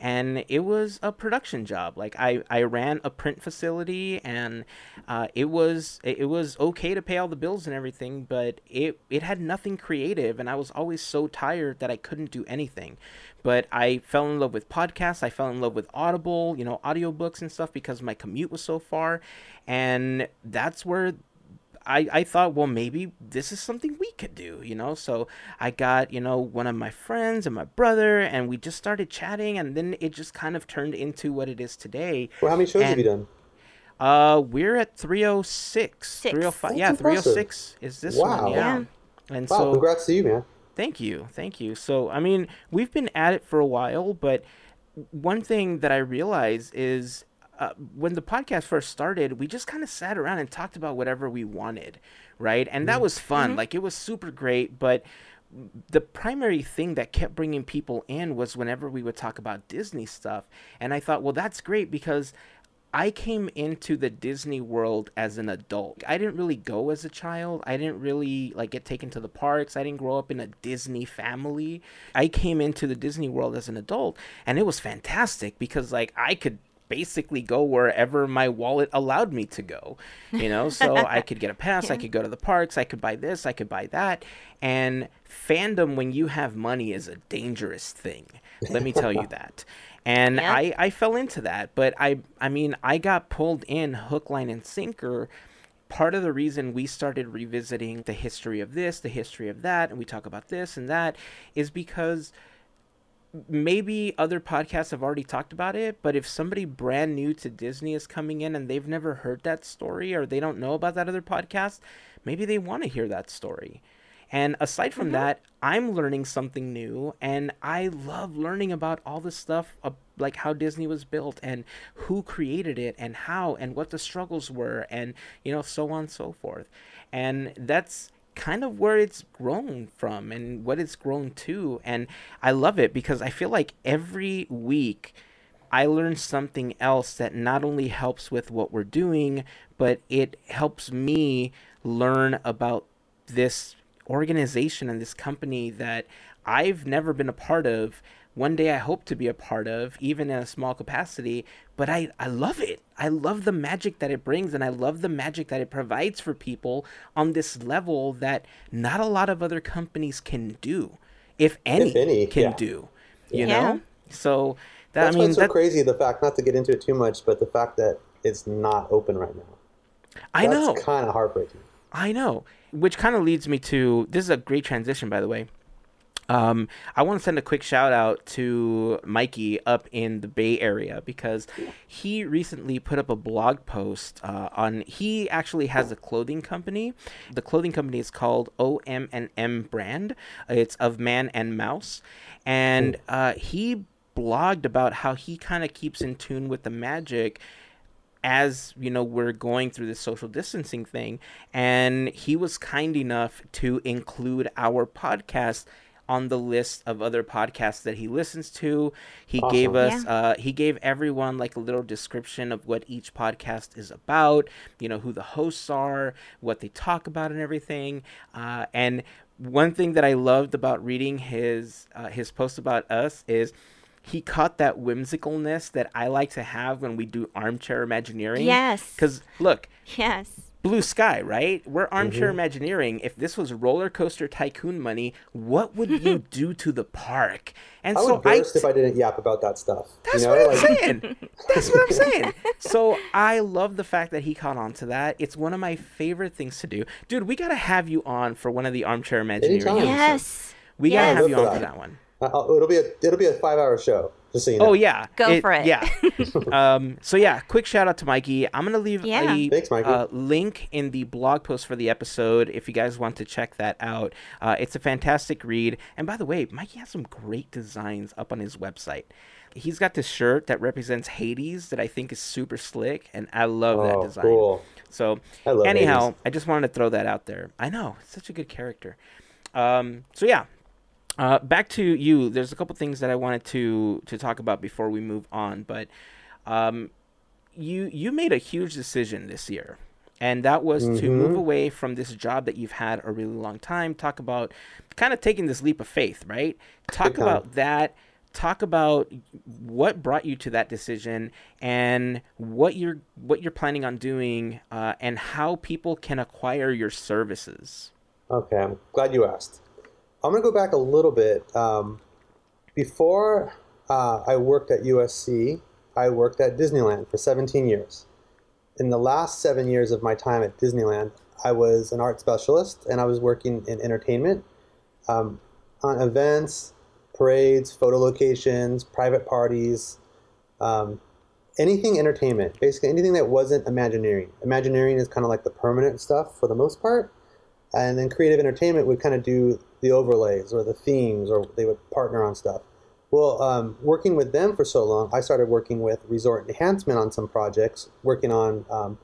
and it was a production job. Like i i ran a print facility and uh, it was it was okay to pay all the bills and everything but it it had nothing creative and i was always so tired that i couldn't do anything. But i fell in love with podcasts. I fell in love with audible you know audiobooks and stuff because my commute was so far. And that's where I, I thought, well, maybe this is something we could do, you know? So I got, you know, one of my friends and my brother, and we just started chatting, and then it just kind of turned into what it is today. Well, how many shows have you done? Uh, we're at 306. Six. 305. That's yeah, impressive. 306 is this one. Yeah. Yeah. And Wow, so congrats to you, man. Thank you. Thank you. So, I mean, we've been at it for a while, but one thing that I realize is uh, when the podcast first started, we just kind of sat around and talked about whatever we wanted, right? And that was fun. Like, it was super great, but the primary thing that kept bringing people in was whenever we would talk about Disney stuff. And I thought, well, that's great because I came into the Disney world as an adult. I didn't really go as a child. I didn't really like get taken to the parks. I didn't grow up in a Disney family. I came into the Disney world as an adult and it was fantastic because like I could basically go wherever my wallet allowed me to go. You know, so I could get a pass, I could go to the parks, I could buy this, I could buy that. And fandom when you have money is a dangerous thing. Let me tell you that. And Yeah. I, I fell into that, but I I mean I got pulled in hook, line, and sinker. Part of the reason we started revisiting the history of this, the history of that, and we talk about this and that, is because maybe other podcasts have already talked about it, but if somebody brand new to Disney is coming in and they've never heard that story or they don't know about that other podcast, maybe they want to hear that story. And aside from mm-hmm. that, I'm learning something new, and I love learning about all the stuff of, like how Disney was built and who created it and how and what the struggles were, and you know, so on and so forth. And that's kind of where it's grown from and what it's grown to. And I love it because I feel like every week I learn something else that not only helps with what we're doing, but it helps me learn about this organization and this company that I've never been a part of. One day I hope to be a part of, even in a small capacity, but I, I love it. I love the magic that it brings, and I love the magic that it provides for people on this level that not a lot of other companies can do, if any, any, can yeah. do. You Yeah. know? So, that, That's I mean, it's so that, crazy. The fact, not to get into it too much, but the fact that it's not open right now. I That's know. kind of heartbreaking. I know. Which kind of leads me to this is a great transition, by the way. Um, I want to send a quick shout out to Mikey up in the Bay Area because he recently put up a blog post uh, on. He actually has a clothing company. The clothing company is called OM&M Brand. It's of Man and Mouse, and uh, he blogged about how he kind of keeps in tune with the magic as you know we're going through this social distancing thing, and he was kind enough to include our podcast on the list of other podcasts that he listens to. He Awesome. gave us Yeah. uh, he gave everyone like a little description of what each podcast is about, you know, who the hosts are, what they talk about, and everything. Uh, and one thing that I loved about reading his uh, his post about us is he caught that whimsicalness that I like to have when we do armchair imagineering. Yes. Because look, Yes. Blue sky, right? We're armchair mm-hmm. imagineering. If this was roller coaster tycoon money, what would you do to the park? And I so would burst I, if I didn't yap about that stuff. that's you know, what I'm like, saying. That's what I'm saying. So I love the fact that he caught on to that. It's one of my favorite things to do, dude. We gotta have you on for one of the armchair imagineering. Anytime. Yes. we Yes. gotta have Go you for on for that. that one. I'll- it'll be a it'll be a five hour show. Just so you know. Oh yeah, Go for it. Yeah. um, so yeah, quick shout out to Mikey. I'm gonna leave Yeah. a Thanks, uh, link in the blog post for the episode if you guys want to check that out. Uh, it's a fantastic read. And by the way, Mikey has some great designs up on his website. He's got this shirt that represents Hades that I think is super slick, and I love that Oh, design. cool. So I love anyhow, Hades. I just wanted to throw that out there. I know, it's such a good character. Um, so yeah, uh, back to you. There's a couple things that I wanted to to talk about before we move on, but um, you you made a huge decision this year, and that was to move Mhm. away from this job that you've had a really long time. Talk about kind of taking this leap of faith, right? Talk about that. Talk about what brought you to that decision and what you're what you're planning on doing, uh, and how people can acquire your services. Okay, I'm glad you asked. I'm gonna go back a little bit. Um, before uh, I worked at USC, I worked at Disneyland for 17 years. In the last seven years of my time at Disneyland, I was an art specialist and I was working in entertainment, um, on events, parades, photo locations, private parties, um, anything entertainment. Basically, anything that wasn't Imagineering. Imagineering is kind of like the permanent stuff for the most part and then creative entertainment would kind of do the overlays or the themes or they would partner on stuff well um, working with them for so long i started working with resort enhancement on some projects working on um,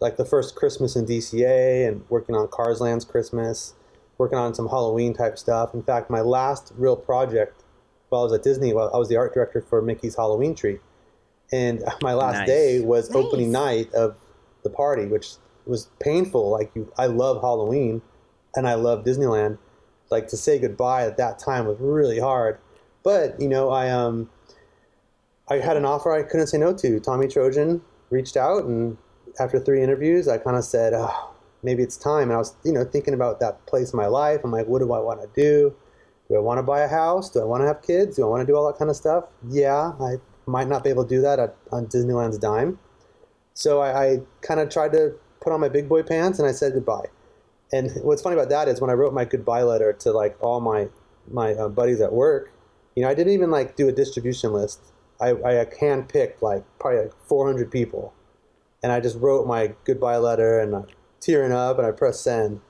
like the first christmas in dca and working on cars lands christmas working on some halloween type stuff in fact my last real project while i was at disney well, i was the art director for mickey's halloween tree and my last Nice. day was Nice. opening night of the party which was painful. Like you, I love Halloween, and I love Disneyland. Like to say goodbye at that time was really hard. But you know, I um, I had an offer I couldn't say no to. Tommy Trojan reached out, and after three interviews, I kind of said, oh, maybe it's time. And I was, you know, thinking about that place in my life. I'm like, what do I want to do? Do I want to buy a house? Do I want to have kids? Do I want to do all that kind of stuff? Yeah, I might not be able to do that at, on Disneyland's dime. So I, I kind of tried to put on my big boy pants and I said goodbye. And what's funny about that is when I wrote my goodbye letter to like all my my uh, buddies at work, you know, I didn't even like do a distribution list. I, I handpicked like probably like 400 people, and I just wrote my goodbye letter and I'm tearing up and I pressed send,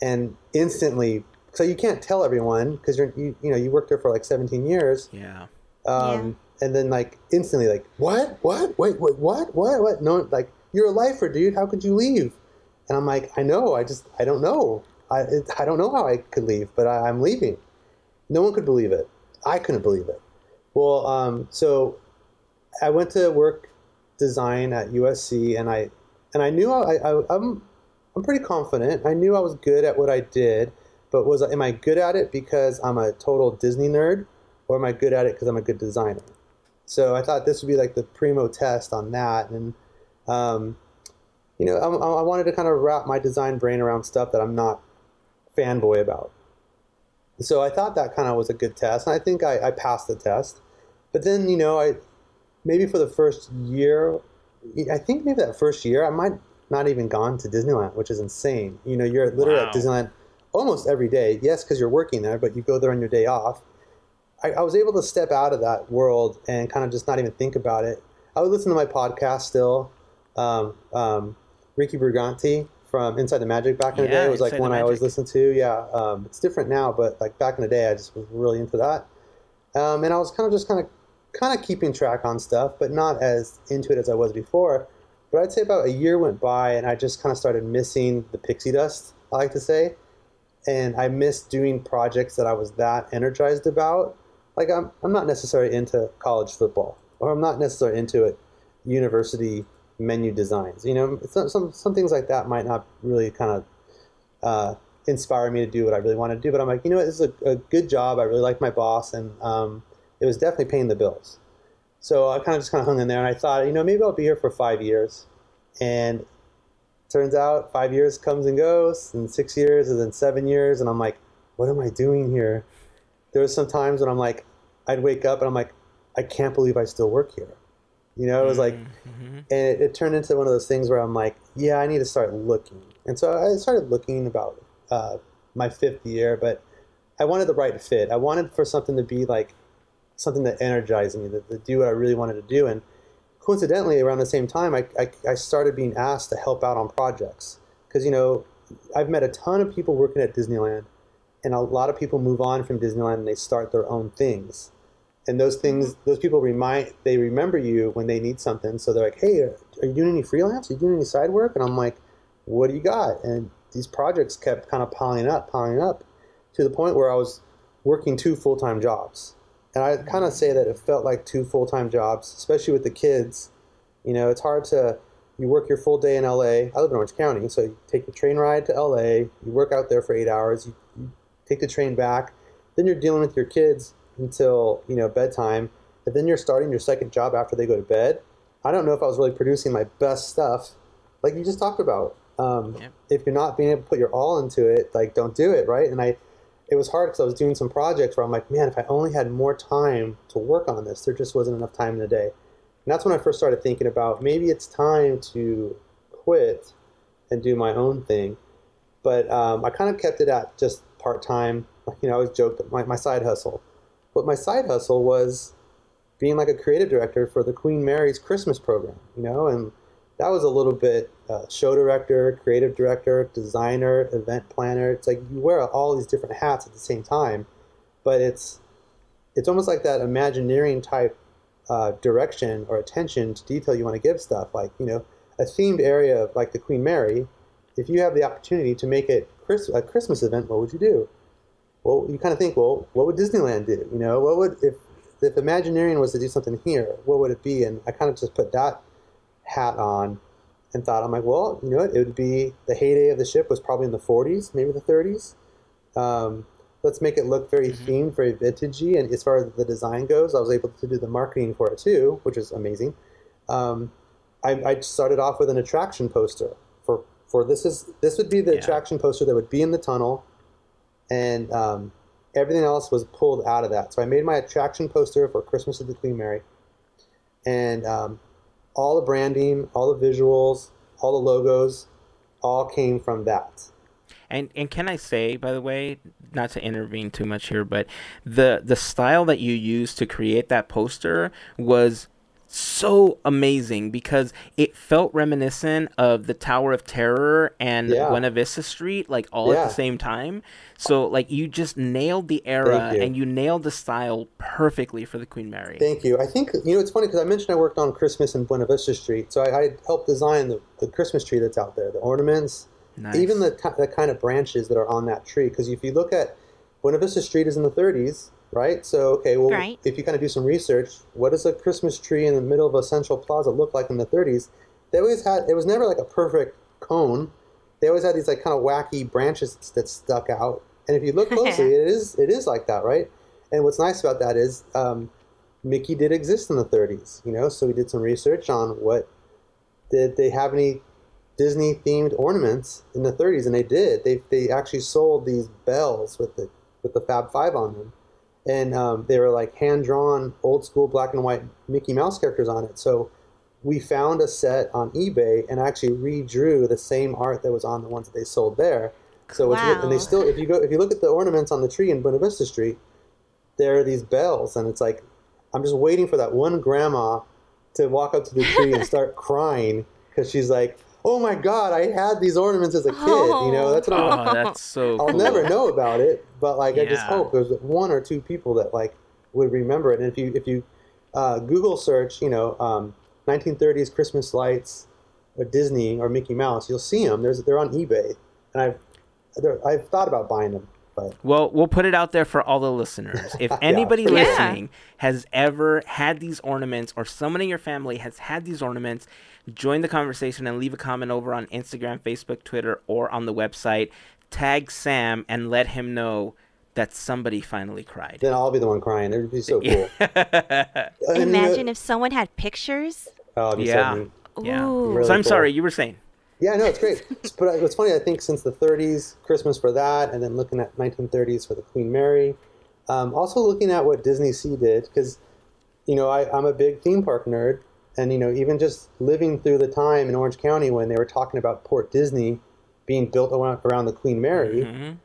and instantly, so you can't tell everyone because you're you, you know you worked there for like 17 years, Yeah. um, and then like instantly like what? What? Wait wait what? What? What? No like you're a lifer dude. How could you leave? And i'm like i know. I just i don't know. I it, i don't know how i could leave but I, i'm leaving. No one could believe it. I couldn't believe it. Well um, so i went to work design at usc and i and i knew i, I i'm i'm pretty confident. I knew i was good at what i did but was am i good at it because i'm a total disney nerd or am I good at it because I'm a good designer? So I thought this would be like the primo test on that, and um, you know, I, I wanted to kind of wrap my design brain around stuff that I'm not fanboy about. So I thought that kind of was a good test, and I think I, I passed the test. But then, you know, I maybe for the first year, I think maybe that first year I might not even gone to Disneyland, which is insane. You know, you're literally Wow. at Disneyland almost every day. Yes, because you're working there, but you go there on your day off. I, I was able to step out of that world and kind of just not even think about it. I would listen to my podcast still. Um, um, Ricky Brigante from Inside the Magic back in the Yeah, day was like Inside one I always listened to. Yeah, um, it's different now, but like back in the day, I just was really into that. Um, and I was kind of just kind of kind of keeping track on stuff, but not as into it as I was before. But I'd say about a year went by, and I just kind of started missing the pixie dust. I like to say, and I missed doing projects that I was that energized about. Like I'm, I'm not necessarily into college football, or I'm not necessarily into it, university menu designs. You know, some some, some things like that might not really kind of uh, inspire me to do what I really want to do. But I'm like, you know what, this is a, a good job. I really like my boss, and um, it was definitely paying the bills. So I kind of just kind of hung in there, and I thought, you know, maybe I'll be here for five years. And turns out five years comes and goes, and six years, and then seven years, and I'm like, what am I doing here? There was some times when I'm like, I'd wake up and I'm like, I can't believe I still work here. You know, it was like, Mhm. and it, it turned into one of those things where I'm like, yeah, I need to start looking. And so I started looking about uh, my fifth year, but I wanted the right fit. I wanted for something to be like something that energized me, that, to do what I really wanted to do. And coincidentally, around the same time, I, I, I started being asked to help out on projects. Because, you know, I've met a ton of people working at Disneyland, and a lot of people move on from Disneyland and they start their own things. And those mm-hmm. things, those people remind, they remember you when they need something. So they're like, hey, are you doing any freelance? Are you doing any side work? And I'm like, what do you got? And these projects kept kind of piling up, piling up to the point where I was working two full time jobs. And I mm-hmm. kind of say that it felt like two full time jobs, especially with the kids. You know, it's hard to, you work your full day in LA. I live in Orange County, so you take the train ride to LA, you work out there for eight hours, you, you take the train back, then you're dealing with your kids until, you know, bedtime, and then you're starting your second job after they go to bed. I don't know if I was really producing my best stuff, like you just talked about. Um, Yep. If you're not being able to put your all into it, like don't do it, right? And I, it was hard because I was doing some projects where I'm like, man, if I only had more time to work on this, there just wasn't enough time in the day. And that's when I first started thinking about maybe it's time to quit and do my own thing. But um, I kind of kept it at just part time. You know, I always joked that my, my side hustle. But my side hustle was being like a creative director for the Queen Mary's Christmas program, you know, and that was a little bit uh, show director, creative director, designer, event planner. It's like you wear all these different hats at the same time, but it's it's almost like that Imagineering type uh, direction or attention to detail you want to give stuff. Like you know, a themed area of like the Queen Mary. If you have the opportunity to make it Chris, a Christmas event, what would you do? Well, you kind of think, well, what would Disneyland do? You know, what would if if Imagineering was to do something here, what would it be? And I kind of just put that hat on and thought, I'm like, well, you know what? It would be the heyday of the ship was probably in the 40s, maybe the 30s. Um, let's make it look very Mhm. themed, very vintagey. And as far as the design goes, I was able to do the marketing for it too, which is amazing. Um, I, I started off with an attraction poster for for this is this would be the Yeah. attraction poster that would be in the tunnel, and um, everything else was pulled out of that. So I made my attraction poster for Christmas of the Queen Mary, and um, all the branding, all the visuals, all the logos, all came from that. And and can I say, by the way, not to intervene too much here, but the the style that you used to create that poster was so amazing because it felt reminiscent of the Tower of Terror and Yeah. Buena Vista Street, like all at the same time. So like you just nailed the era you. and you nailed the style perfectly for the Queen Mary. Thank you. I think you know it's funny because I mentioned I worked on Christmas in Buena Vista Street, so I, I helped design the, the Christmas tree that's out there, the ornaments, nice. even the the kind of branches that are on that tree. Because if you look at Buena Vista Street is in the 30s, right? So okay, well, Right. if you kind of do some research, what does a Christmas tree in the middle of a central plaza look like in the 30s? They always had it was never like a perfect cone. They always had these like kind of wacky branches that stuck out. And if you look closely, it is it is like that, right? And what's nice about that is um, Mickey did exist in the 30s, you know. So we did some research on what did they have any Disney themed ornaments in the 30s, and they did. They they actually sold these bells with the with the Fab Five on them, and um, they were like hand drawn, old school black and white Mickey Mouse characters on it. So we found a set on eBay and actually redrew the same art that was on the ones that they sold there. So it's and they still if you go if you look at the ornaments on the tree in Buena Vista Street, there are these bells, and it's like I'm just waiting for that one grandma to walk up to the tree and start crying because she's like, "Oh my God, I had these ornaments as a kid." You know, that's what I'm. Oh, that's so I'll cool. never know about it, but like I just hope there's one or two people that like would remember it. And if you if you uh, Google search, you know, um, 1930s Christmas lights or Disney or Mickey Mouse, you'll see them. There's they're on eBay, and I've I've thought about buying them, but Well, we'll put it out there for all the listeners. If anybody Yeah. listening has ever had these ornaments or someone in your family has had these ornaments, join the conversation and leave a comment over on Instagram, Facebook, Twitter, or on the website. Tag Sam and let him know that somebody finally cried. then I'll be the one crying. It would be so cool. And, you Imagine if someone had pictures. Oh, it'd be so Yeah. Yeah. Ooh. Really so I'm cool. sorry, you were saying. Yeah, no, it's great. but I- what's funny, I think since the 30s, Christmas for that, and then looking at 1930s for the Queen Mary. Um, also looking at what DisneySea did, because, you know, I, I'm a big theme park nerd. And, you know, even just living through the time in Orange County when they were talking about Port Disney being built around, the Queen Mary, Mhm.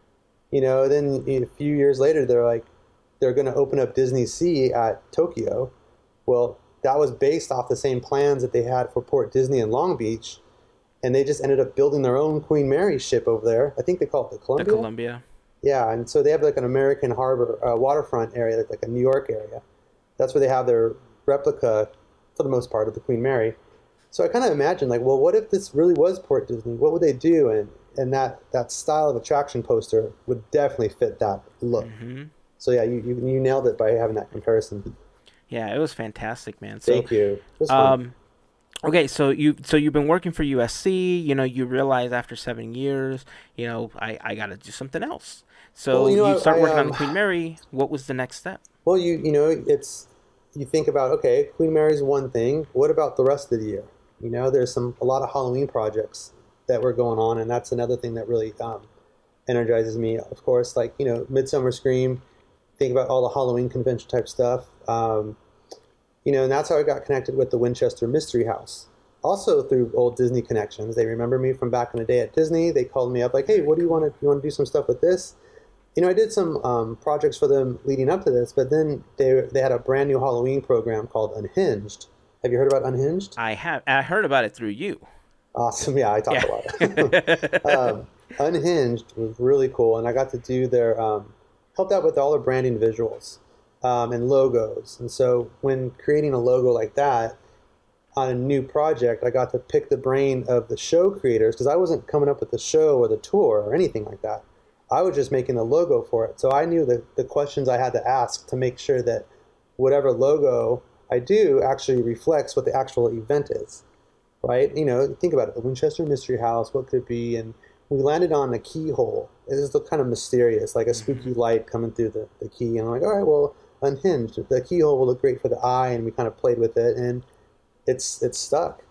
you know, then a few years later, they're like, they're going to open up DisneySea at Tokyo. Well, that was based off the same plans that they had for Port Disney in Long Beach. And they just ended up building their own Queen Mary ship over there. I think they call it the columbia The Columbia. Columbia. Yeah, and so they have like an American harbor uh, waterfront area, like a New York area. That's where they have their replica, for the most part, of the Queen Mary. So I kind of imagine like, well, what if this really was Port Disney? What would they do? And and that that style of attraction poster would definitely fit that look. hmm So yeah, you, you you nailed it by having that comparison. Yeah, it was fantastic, man. So, Thank you. It was fun. Um, okay, so you so you've been working for USC. You know, you realize after seven years, you know, I I got to do something else. So Well, you you, know, I- start I, working on um, the Queen Mary. What was the next step? Well, you you know, it's you think about okay, Queen Mary's one thing. What about the rest of the year? You know, there's some a lot of Halloween projects that were going on, and that's another thing that really um, energizes me. Of course, like you know, Midsummer Scream. Think about all the Halloween convention type stuff. Um, you know, and that's how I got connected with the Winchester Mystery House. Also through old Disney connections. They remember me from back in the day at Disney. They called me up like, "Hey, what do you want to you want to do some stuff with this?" You know, I did some um, projects for them leading up to this, but then they they had a brand new Halloween program called Unhinged. Have you heard about Unhinged? I have I heard about it through you. Awesome, yeah, I talked Yeah. about it. um, Unhinged was really cool, and I got to do their um, helped out with all their branding visuals um, and logos. And so when creating a logo like that on a new project, I got to pick the brain of the show creators because I wasn't coming up with the show or the tour or anything like that. I was just making the logo for it. So I knew the, the questions I had to ask to make sure that whatever logo I do actually reflects what the actual event is right? You know, think about it. The Winchester Mystery House, what could it be? And we landed on a keyhole. It is kind of mysterious, like a spooky mm-hmm. light coming through the, the key. And I'm like, all right, well, unhinged. The keyhole will look great for the eye, and we kind of played with it, and it's it's stuck.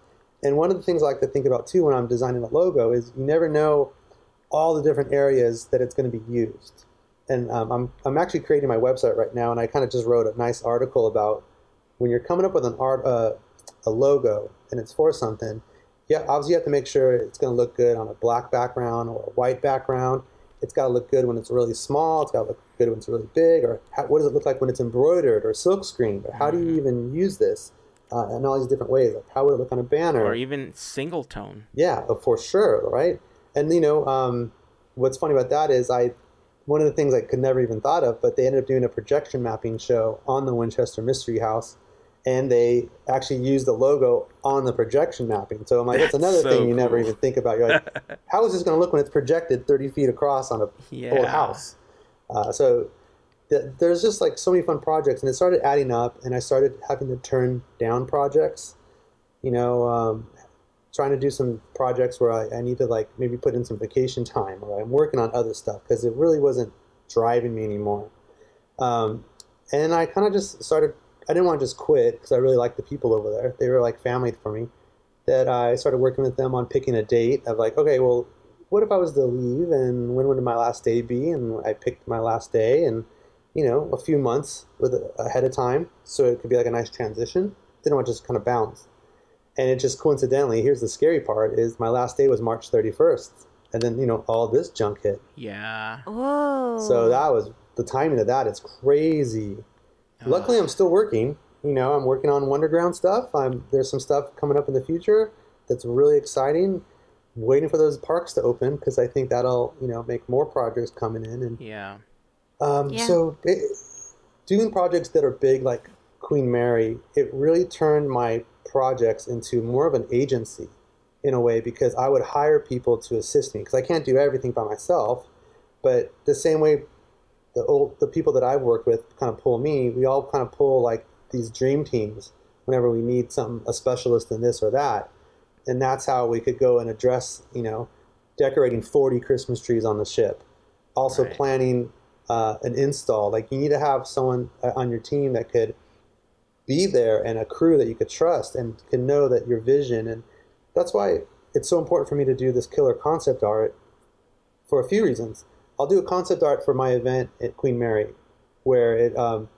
And one of the things I like to think about too when I'm designing a logo is you never know all the different areas that it's going to be used. And um, I'm I'm actually creating my website right now, and I kind of just wrote a nice article about when you're coming up with an art uh, a logo and it's for something, yeah, obviously you have to make sure it's going to look good on a black background or a white background. It's got to look good when it's really small. It's got to look good when it's really big. Or how, what does it look like when it's embroidered or silk screened? Or how do you even use this uh, in all these different ways? Like how would it look on a banner? Or even single tone. Yeah, uh, for sure, right? And you know, um, what's funny about that is I, one of the things I could never even thought of, but they ended up doing a projection mapping show on the Winchester Mystery House, and they actually used the logo on the projection mapping. So I'm like, that's That's another so thing you never even think about. You're like, how is this going to look when it's projected 30 feet across on a Yeah. old house? Uh, so th- there's just like so many fun projects, and it started adding up, and I started having to turn down projects. You know, um, trying to do some projects where I, I need to like maybe put in some vacation time, or I'm working on other stuff because it really wasn't driving me anymore. Um, and I kind of just started. I didn't want to just quit because I really liked the people over there. They were like family for me. That I started working with them on picking a date of like, okay, well, what if I was to leave and when would my last day be? And I picked my last day and, you know, a few months with ahead of time. So it could be like a nice transition. Didn't want to just kind of bounce. And it just coincidentally, here's the scary part is my last day was March 31st. And then, you know, all this junk hit. Yeah. Whoa. So that was the timing of that is crazy. Luckily, I'm still working. You know, I'm working on Wonderground stuff. I'm there's some stuff coming up in the future that's really exciting. Waiting for those parks to open because I think that'll you know make more projects coming in and Yeah. um, Yeah. so it, doing projects that are big like Queen Mary, it really turned my projects into more of an agency. in a way because I would hire people to assist me because I can't do everything by myself. But the same way the old the people that I've worked with kind of pull me, we all kind of pull like these dream teams whenever we need some a specialist in this or that. And that's how we could go and address, you know, decorating 40 Christmas trees on the ship. Also Right. planning uh, an install. Like you need to have someone uh, on your team that could be there and a crew that you could trust and can know that your vision and that's why it's so important for me to do this killer concept art for a few reasons. I'll do a concept art for my event at Queen Mary, where it um,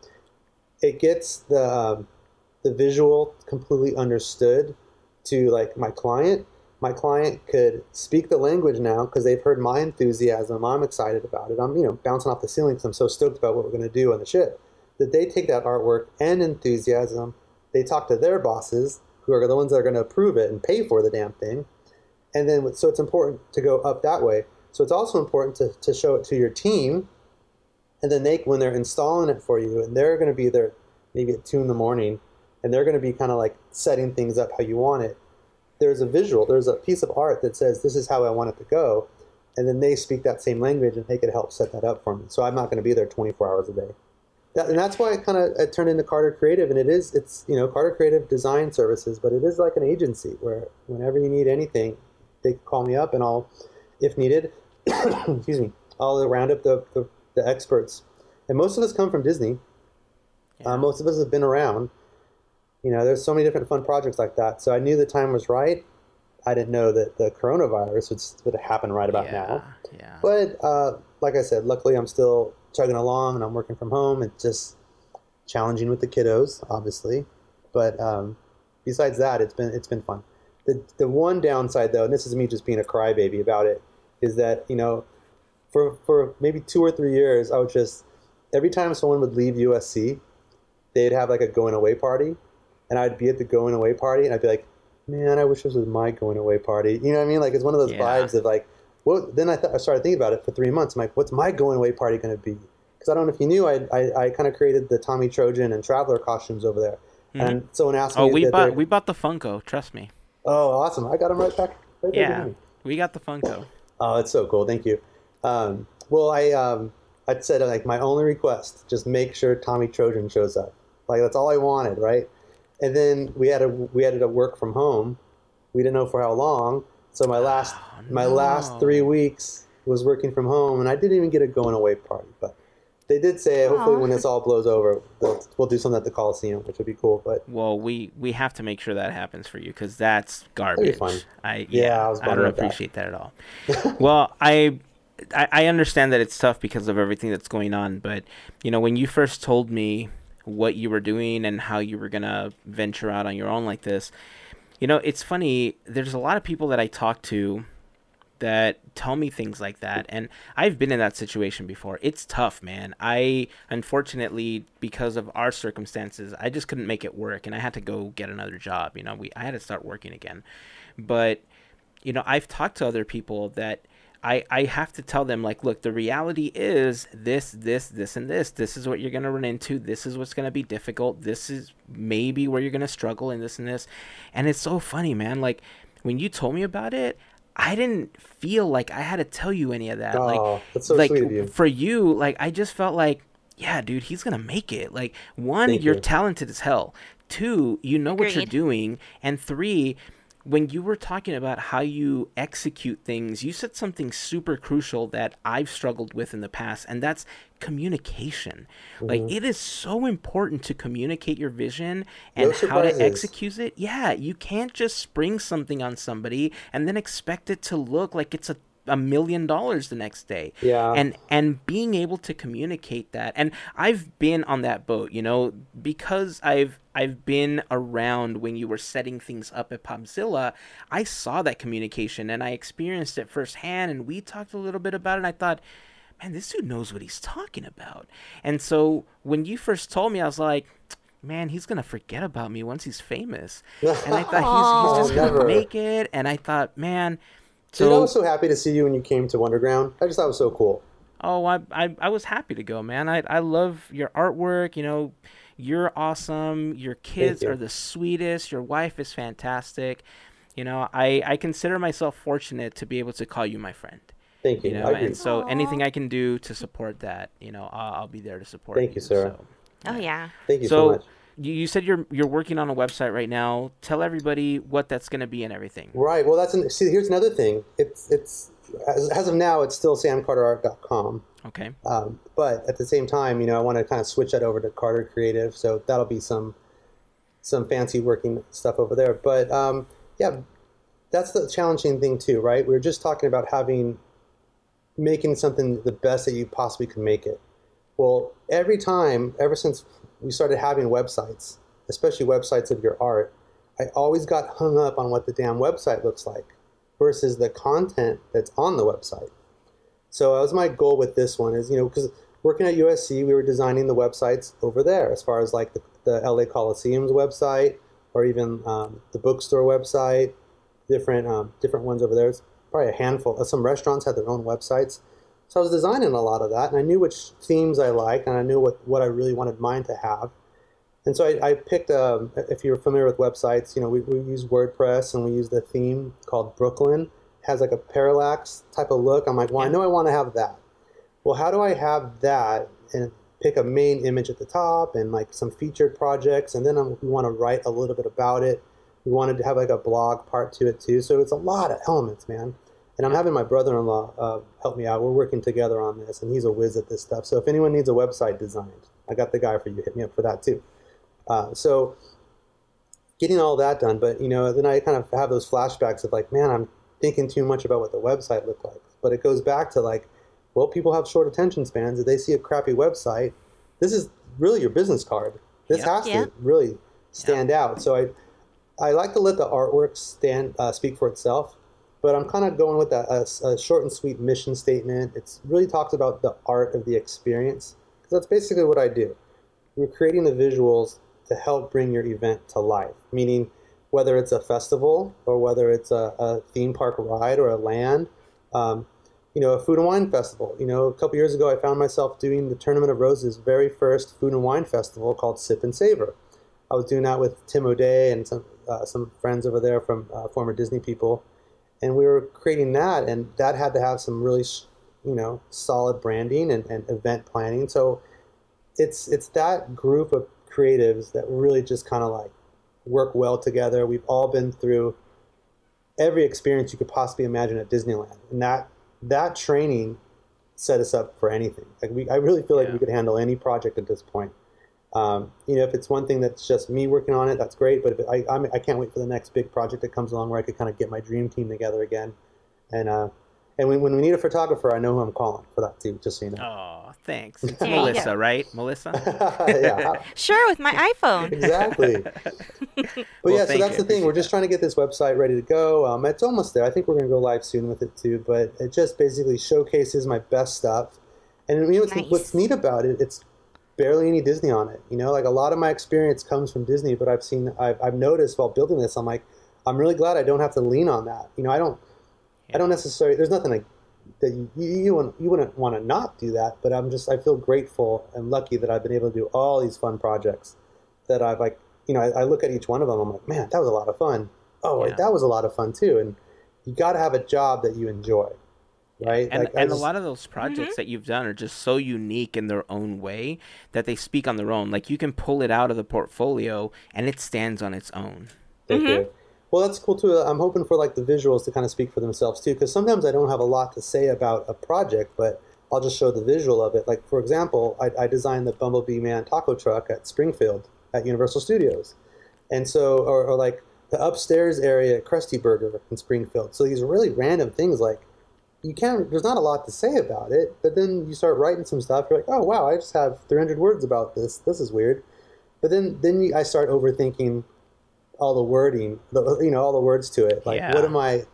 it gets the um, the visual completely understood to like my client. My client could speak the language now because they've heard my enthusiasm. I'm excited about it. I'm you know bouncing off the ceiling because I'm so stoked about what we're going to do on the ship. That they take that artwork and enthusiasm, they talk to their bosses, who are the ones that are going to approve it and pay for the damn thing, and then so it's important to go up that way. So it's also important to, to show it to your team, and then they when they're installing it for you, and they're going to be there maybe at two in the morning, and they're going to be kind of like setting things up how you want it. There's a visual, there's a piece of art that says this is how I want it to go, and then they speak that same language and they could help set that up for me. So I'm not going to be there 24 hours a day. That, and that's why it kind of turned into Carter Creative, and it is it's you know Carter Creative Design Services, but it is like an agency where whenever you need anything, they call me up and I'll, if needed, excuse me, I'll round up the, the, the experts, and most of us come from Disney. Uh, most of us have been around. You know, there's so many different fun projects like that. So I knew the time was right. I didn't know that the coronavirus would, would happen right about yeah, now. Yeah. But uh, like I said, luckily I'm still chugging along and I'm working from home. It's just challenging with the kiddos, obviously. But um, besides that, it's been it's been fun. The the one downside though, and this is me just being a crybaby about it, is that you know, for for maybe two or three years, I would just every time someone would leave USC, they'd have like a going away party, and I'd be at the going away party, and I'd be like, man, I wish this was my going away party. You know what I mean? Like it's one of those Yeah. vibes of like, well, then I, th- I started thinking about it for three months. I'm like, what's my going away party going to be? Because I don't know if you knew, I, I, I kind of created the Tommy Trojan and Traveler costumes over there. And someone asked oh, me. we that bought we bought the Funko. Trust me. Oh, awesome! I got them right back. Right Yeah, we got the Funko. Oh, that's so cool. Thank you. Um, well, I um, I said like my only request, just make sure Tommy Trojan shows up. Like that's all I wanted, right? And then we had a we had to work from home. We didn't know for how long. So my ah, last my last three weeks was working from home, and I didn't even get a going away party. But they did say hopefully when this all blows over, they'll, we'll do something at the Coliseum, which would be cool. But Well, we we have to make sure that happens for you because that's garbage. fun. I Yeah, yeah, I was I don't about that. appreciate that at all. well, I, I I understand that it's tough because of everything that's going on, but you know when you first told me what you were doing and how you were gonna venture out on your own like this, you know it's funny. There's a lot of people that I talk to that tell me things like that and I've been in that situation before. It's tough, man. I unfortunately because of our circumstances, I just couldn't make it work and I had to go get another job, you know. We I had to start working again. But you know, I've talked to other people that I, I have to tell them like look the reality is this this this and this. This is what you're going to run into. This is what's going to be difficult. This is maybe where you're going to struggle and this and this. And it's so funny man. Like when you told me about it i didn't feel like i had to tell you any of that. Oh, like that's so like sweet of you. for you like i just felt like yeah dude he's going to make it. Like one Thank you're you. talented as hell. Two you know what you're doing. And three when you were talking about how you execute things, you said something super crucial that I've struggled with in the past, and that's communication. Like, Mm-hmm. it is so important to communicate your vision and No how to execute it. Yeah, you can't just spring something on somebody and then expect it to look like it's a a million dollars the next day. Yeah. and and being able to communicate that. And i've been on that boat you know because i've i've been around when you were setting things up at popzilla i saw that communication and i experienced it firsthand and we talked a little bit about it and i thought man this dude knows what he's talking about. And so when you first told me i was like man he's gonna forget about me once he's famous. And i thought he's, he's oh, just Never. gonna make it. And i thought man Dude, I was so happy to see you when you came to Wonderground. I just thought it was so cool. Oh, I, I I was happy to go, man. I I love your artwork. You know, you're awesome. Your kids you. are the sweetest. Your wife is fantastic. You know, I I consider myself fortunate to be able to call you my friend. Thank you. You know, and so Aw. anything I can do to support that, you know, I'll, I'll be there to support. Thank you, Sarah. So. Oh yeah. Thank you so, So, much. You, you said you're you're working on a website right now. Tell everybody what that's going to be and everything. Right. Well, that's an, see. Here's another thing. It's it's as, as of now, it's still samcarterart.com. Okay. Um, but at the same time, you know, I want to kind of switch that over to Carter Creative, so that'll be some some fancy working stuff over there. But um, yeah, that's the challenging thing too, right? We were just talking about having making something the best that you possibly can make it. Well, every time, ever since we started having websites, especially websites of your art, I always got hung up on what the damn website looks like versus the content that's on the website. So that was my goal with this one is, you know, because working at USC, we were designing the websites over there as far as like the, the LA Coliseum's website or even um, the bookstore website, different um, different ones over there. It's probably a handful. Uh, Some restaurants had their own websites. So I was designing a lot of that, and I knew which themes I liked, and I knew what, what I really wanted mine to have. And so I, I picked, um, if you're familiar with websites, you know, we, we use WordPress and we use the theme called Brooklyn. It has like a parallax type of look. I'm like, well, I know I want to have that. Well, how do I have that and pick a main image at the top and like some featured projects? And then I'm, we want to write a little bit about it. We wanted to have like a blog part to it too. So it's a lot of elements, man. And I'm having my brother-in-law uh, help me out. We're working together on this, and he's a whiz at this stuff. So if anyone needs a website designed, I got the guy for you. Hit me up for that too. Uh, so getting all that done, but you know, then I kind of have those flashbacks of like, man, I'm thinking too much about what the website looked like. But it goes back to like, well, people have short attention spans. If they see a crappy website, this is really your business card. This Yep. has Yeah. to really stand out. So I, I like to let the artwork stand uh, speak for itself, but I'm kind of going with a, a, a short and sweet mission statement. It's really talks about the art of the experience because that's basically what I do. We're creating the visuals to help bring your event to life, meaning whether it's a festival or whether it's a, a theme park ride or a land. Um, you know, a food and wine festival. You know, a couple years ago, I found myself doing the Tournament of Roses' very first food and wine festival called Sip and Savor. I was doing that with Tim O'Day and some uh, some friends over there from uh, former Disney people, and we were creating that, and that had to have some really, you know, solid branding and, and event planning. So it's it's that group of creatives that really just kind of like work well together. We've all been through every experience you could possibly imagine at Disneyland, and that that training set us up for anything. Like we, I really feel like Yeah. we could handle any project at this point. Um, you know, if it's one thing that's just me working on it, that's great. But if I, I'm, I can't wait for the next big project that comes along where I could kind of get my dream team together again. And uh, and when, when we need a photographer, I know who I'm calling for that too. Just so you know. Oh, thanks. It's Melissa, go. right? Melissa. yeah, Sure, with my iPhone. exactly. But Well, yeah, so that's you. the thing. We're just trying to get this website ready to go. Um, it's almost there. I think we're going to go live soon with it too. But it just basically showcases my best stuff. And you know what's, Nice. what's neat about it? It's barely any Disney on it. You know, like a lot of my experience comes from Disney. But I've seen, I've, I've noticed while building this, I'm like, I'm really glad I don't have to lean on that. You know, I don't, I don't necessarily. There's nothing like that you you, you wouldn't, you wouldn't want to not do that. But I'm just I feel grateful and lucky that I've been able to do all these fun projects that I've like you know I, I look at each one of them. I'm like, man, that was a lot of fun. Oh, Yeah. that was a lot of fun too. And you got to have a job that you enjoy, right? And, Like, I and a lot of those projects mm-hmm. that you've done are just so unique in their own way that they speak on their own. Like you can pull it out of the portfolio and it stands on its own. Thank you. Mm-hmm. Well, that's cool too. I'm hoping for like the visuals to kind of speak for themselves too, because sometimes I don't have a lot to say about a project, but I'll just show the visual of it. Like for example, I, I designed the Bumblebee Man taco truck at Springfield at Universal Studios, and so or, or like the upstairs area at Krusty Burger in Springfield. So these are really random things like you can't. There's not a lot to say about it, but then you start writing some stuff. You're like, oh wow, I just have 300 words about this. This is weird. But then then you, I start overthinking all the wording, the, you know, all the words to it. Like, Yeah. what am I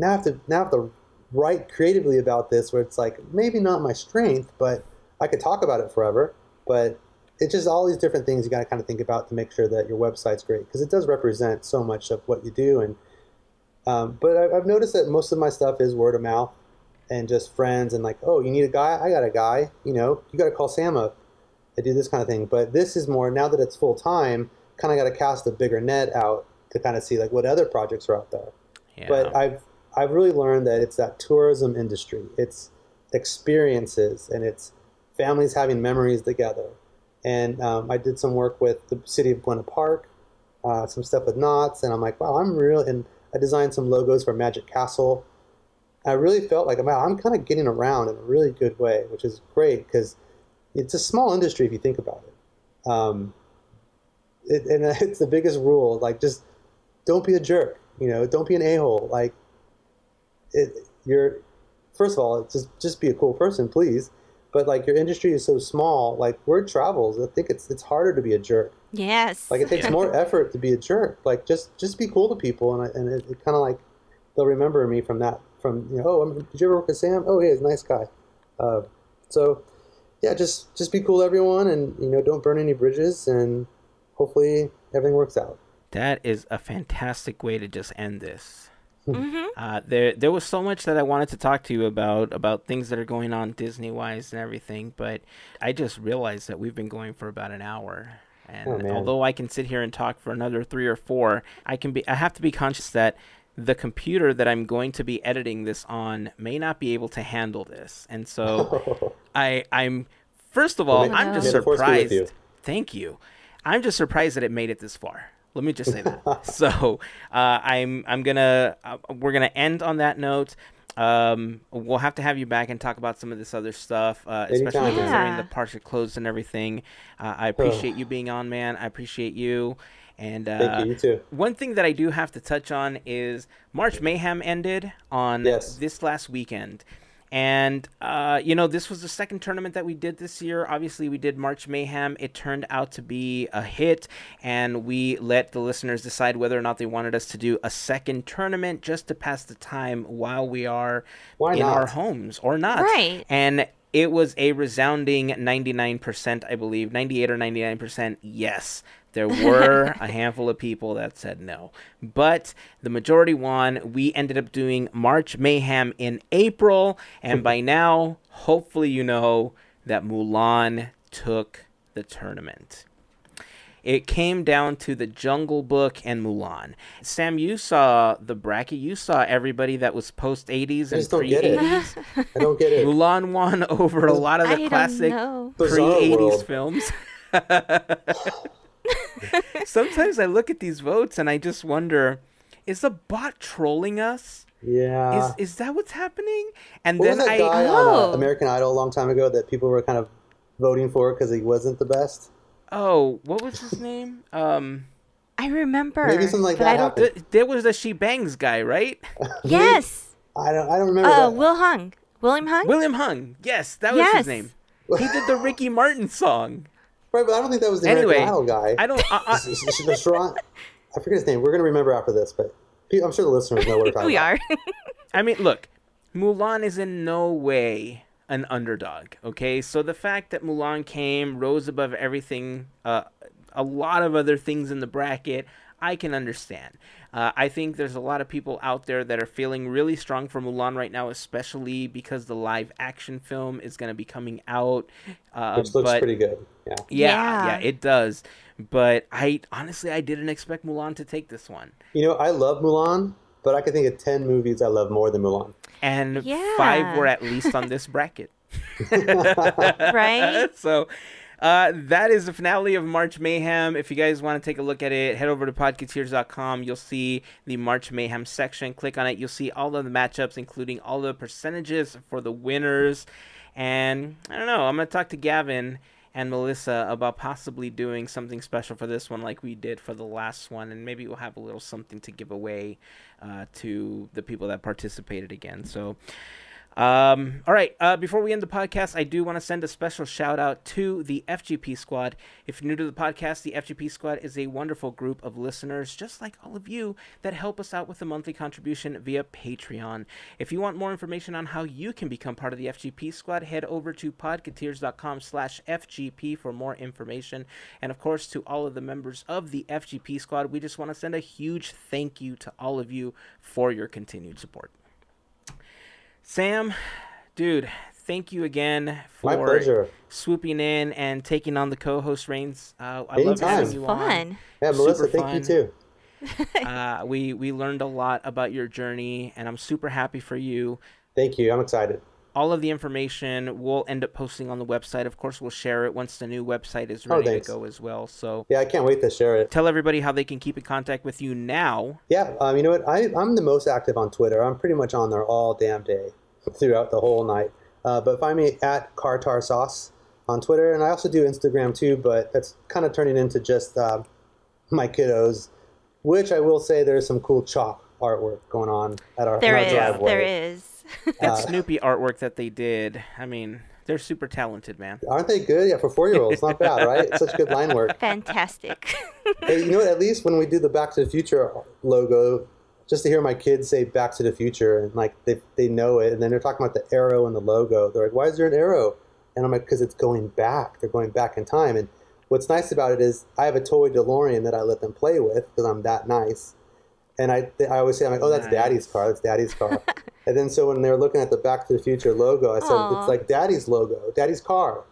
now? I have to now I have to write creatively about this, where it's like maybe not my strength, but I could talk about it forever. But it's just all these different things you got to kind of think about to make sure that your website's great because it does represent so much of what you do. And um, but I, I've noticed that most of my stuff is word of mouth and just friends and like, oh, you need a guy? I got a guy. You know, you got to call Sam up. I do this kind of thing. But this is more now that it's full time. Kind of got to cast a bigger net out to kind of see like what other projects are out there. Yeah. But I've I've really learned that it's that tourism industry. It's experiences and it's families having memories together. And um, I did some work with the city of Buena Park, uh, some stuff with Knott's, and I'm like, wow, I'm real. And I designed some logos for Magic Castle. I really felt like, wow, I'm kind of getting around in a really good way, which is great because it's a small industry if you think about it. Um, it and it's the biggest rule, like just don't be a jerk, you know, don't be an a hole. Like, it, you're first of all, just just be a cool person, please. But like your industry is so small, like word travels. I think it's it's harder to be a jerk. Yes. Like it takes more effort to be a jerk. Like just just be cool to people, and I, and it, it kind of like they'll remember me from that. From you know, oh, I'm- did you ever work with Sam? Oh, yeah, he's a nice guy. Uh, so yeah, just just be cool everyone, and you know, don't burn any bridges, and hopefully everything works out. That is a fantastic way to just end this. hmm Uh, there, there was so much that I wanted to talk to you about, about things that are going on Disney wise and everything, but I just realized that we've been going for about an hour. And Oh, although I can sit here and talk for another three or four, I can be, I have to be conscious that the computer that I'm going to be editing this on may not be able to handle this, and so I, I'm first of all, may- I'm just May the force be with surprised. you. Thank you. I'm just surprised that it made it this far. Let me just say that. so uh, I'm I'm gonna uh, we're gonna end on that note. Um, we'll have to have you back and talk about some of this other stuff, uh, especially Anytime, man. considering the Yeah. parks are closed and everything. Uh, I appreciate you being on, man. I appreciate you. And uh, Thank you. You too. one thing that I do have to touch on is March Mayhem ended on Yes. this last weekend. And, uh, you know, this was the second tournament that we did this year. Obviously, we did March Mayhem. It turned out to be a hit, and we let the listeners decide whether or not they wanted us to do a second tournament just to pass the time while we are Why in not? our homes or not. Right. And it was a resounding 99%, I believe, 98 or 99% yes. There were a handful of people that said no. But the majority won. We ended up doing March Mayhem in April. And by now, hopefully, you know that Mulan took the tournament. It came down to the Jungle Book and Mulan. Sam, you saw the bracket. You saw everybody that was post 80s and pre 80s. I don't get it. Mulan won over a lot of the I classic pre 80s films. Sometimes I look at these votes and I just wonder is the bot trolling us? Yeah. Is is that what's happening? And What was then that I guy on Oh. uh, American Idol a long time ago that people were kind of voting for because he wasn't the best? oh, what was his name? Um I remember. Maybe something like that I don't. happened. th- there was the She Bangs guy, right? Yes. I don't. I don't remember. Oh, that. Will Hung. William Hung. William Hung. Yes, that was his Yes. name. He did the Ricky Martin song. Right, but I don't think that was the Anyway, American Idol guy. I don't. I, I, Sh- sh- sh- Sharon- I forget his name. We're gonna remember after this, but I'm sure the listeners know what we're talking we about. are. I mean, look, Mulan is in no way an underdog. Okay, so the fact that Mulan came, rose above everything, uh, a lot of other things in the bracket, I can understand. Uh, I think there's a lot of people out there that are feeling really strong for Mulan right now, especially because the live action film is going to be coming out. Uh, Which looks but- pretty good. Yeah. Yeah, Yeah. yeah, it does. But I honestly, I didn't expect Mulan to take this one. You know, I love Mulan, but I can think of ten movies I love more than Mulan. And five were at least on this bracket. right? so uh, that is the finale of March Mayhem. If you guys want to take a look at it, head over to podketeers.com. You'll see the March Mayhem section. Click on it. You'll see all of the matchups, including all the percentages for the winners. And I don't know, I'm going to talk to Gavin and Melissa about possibly doing something special for this one, like we did for the last one. And maybe we'll have a little something to give away uh, to the people that participated again. So. Um, all right. Uh, before we end the podcast, I do want to send a special shout out to the FGP Squad. If you're new to the podcast, the FGP Squad is a wonderful group of listeners, just like all of you, that help us out with a monthly contribution via Patreon. If you want more information on how you can become part of the FGP Squad, head over to podketeers.com slash FGP for more information. And of course, to all of the members of the FGP Squad, we just want to send a huge thank you to all of you for your continued support. Sam, dude, thank you again My for pleasure. swooping in and taking on the co-host reins. Uh, I love having you was on. fun. Yeah, Melissa, Super thank you too. uh, we we learned a lot about your journey, and I'm super happy for you. Thank you. I'm excited. All of the information we'll end up posting on the website. Of course, we'll share it once the new website is Oh, ready to go as well. So Yeah, I can't wait to share it. tell everybody how they can keep in contact with you now. Yeah, um, you know what? I, I'm the most active on Twitter. I'm pretty much on there all damn day throughout the whole night. Uh, but find me at Cartar Sauce on Twitter, and I also do Instagram too. But that's kind of turning into just uh, my kiddos, which I will say there's some cool chalk artwork going on at our, There in our is. driveway. There is. That Uh, Snoopy artwork that they did. I mean, they're super talented, man. Aren't they good? Yeah, for four year olds, not bad, right? Such good line work. Fantastic. Hey, you know what? At least when we do the Back to the Future logo, just to hear my kids say Back to the Future and like they, they know it, and then they're talking about the arrow and the logo. They're like, "Why is there an arrow?" And I'm like, "Because it's going back. They're going back in time." And what's nice about it is I have a toy DeLorean that I let them play with because I'm that nice. And I, I always say, I'm like, "Oh, that's Nice. Daddy's car. That's Daddy's car." and then so when they're looking at the Back to the Future logo, I said, Aw. "It's like Daddy's logo, Daddy's car."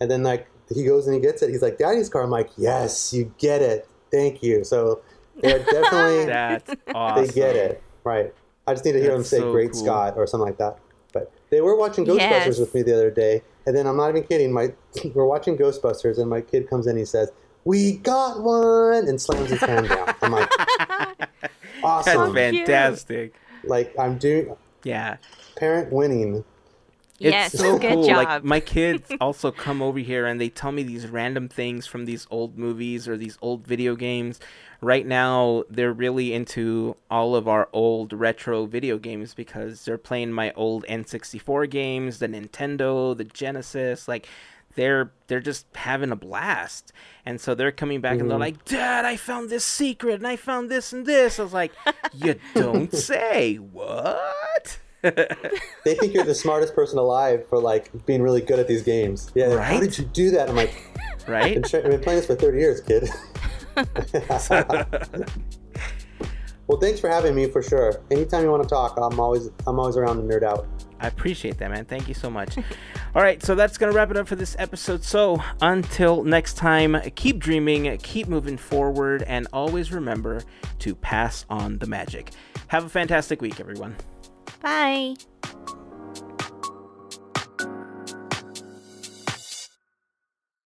And then like he goes and he gets it. He's like, "Daddy's car." I'm like, "Yes, you get it. Thank you." So they're definitely That's awesome. they get it right. I just need to hear them That's say so "Great cool. Scott" or something like that. But they were watching Ghostbusters Yes. with me the other day, and then I'm not even kidding. My we're watching Ghostbusters, and my kid comes in. He says, "We got one," and slams his hand down. I'm like, That's "Awesome!" cute. fantastic. Like I'm doing Yeah. parent winning. It's yes. so good cool. job. Like my kids also come over here and they tell me these random things from these old movies or these old video games. Right now, they're really into all of our old retro video games because they're playing my old N64 games, the Nintendo, the Genesis, like they're they're just having a blast. And so they're coming back and they're Mhm. like, "Dad, I found this secret and I found this and this." I was like, "You don't say. What?" They think you're the smartest person alive for like being really good at these games. Yeah, like, how did you do that? I'm like, right? I've been, tra- I've been playing this for 30 years, kid. well, thanks for having me for sure. Anytime you want to talk, I'm always I'm always around to nerd out. I appreciate that, man. Thank you so much. All right, so that's going to wrap it up for this episode. So until next time, keep dreaming, keep moving forward, and always remember to pass on the magic. Have a fantastic week, everyone. Bye.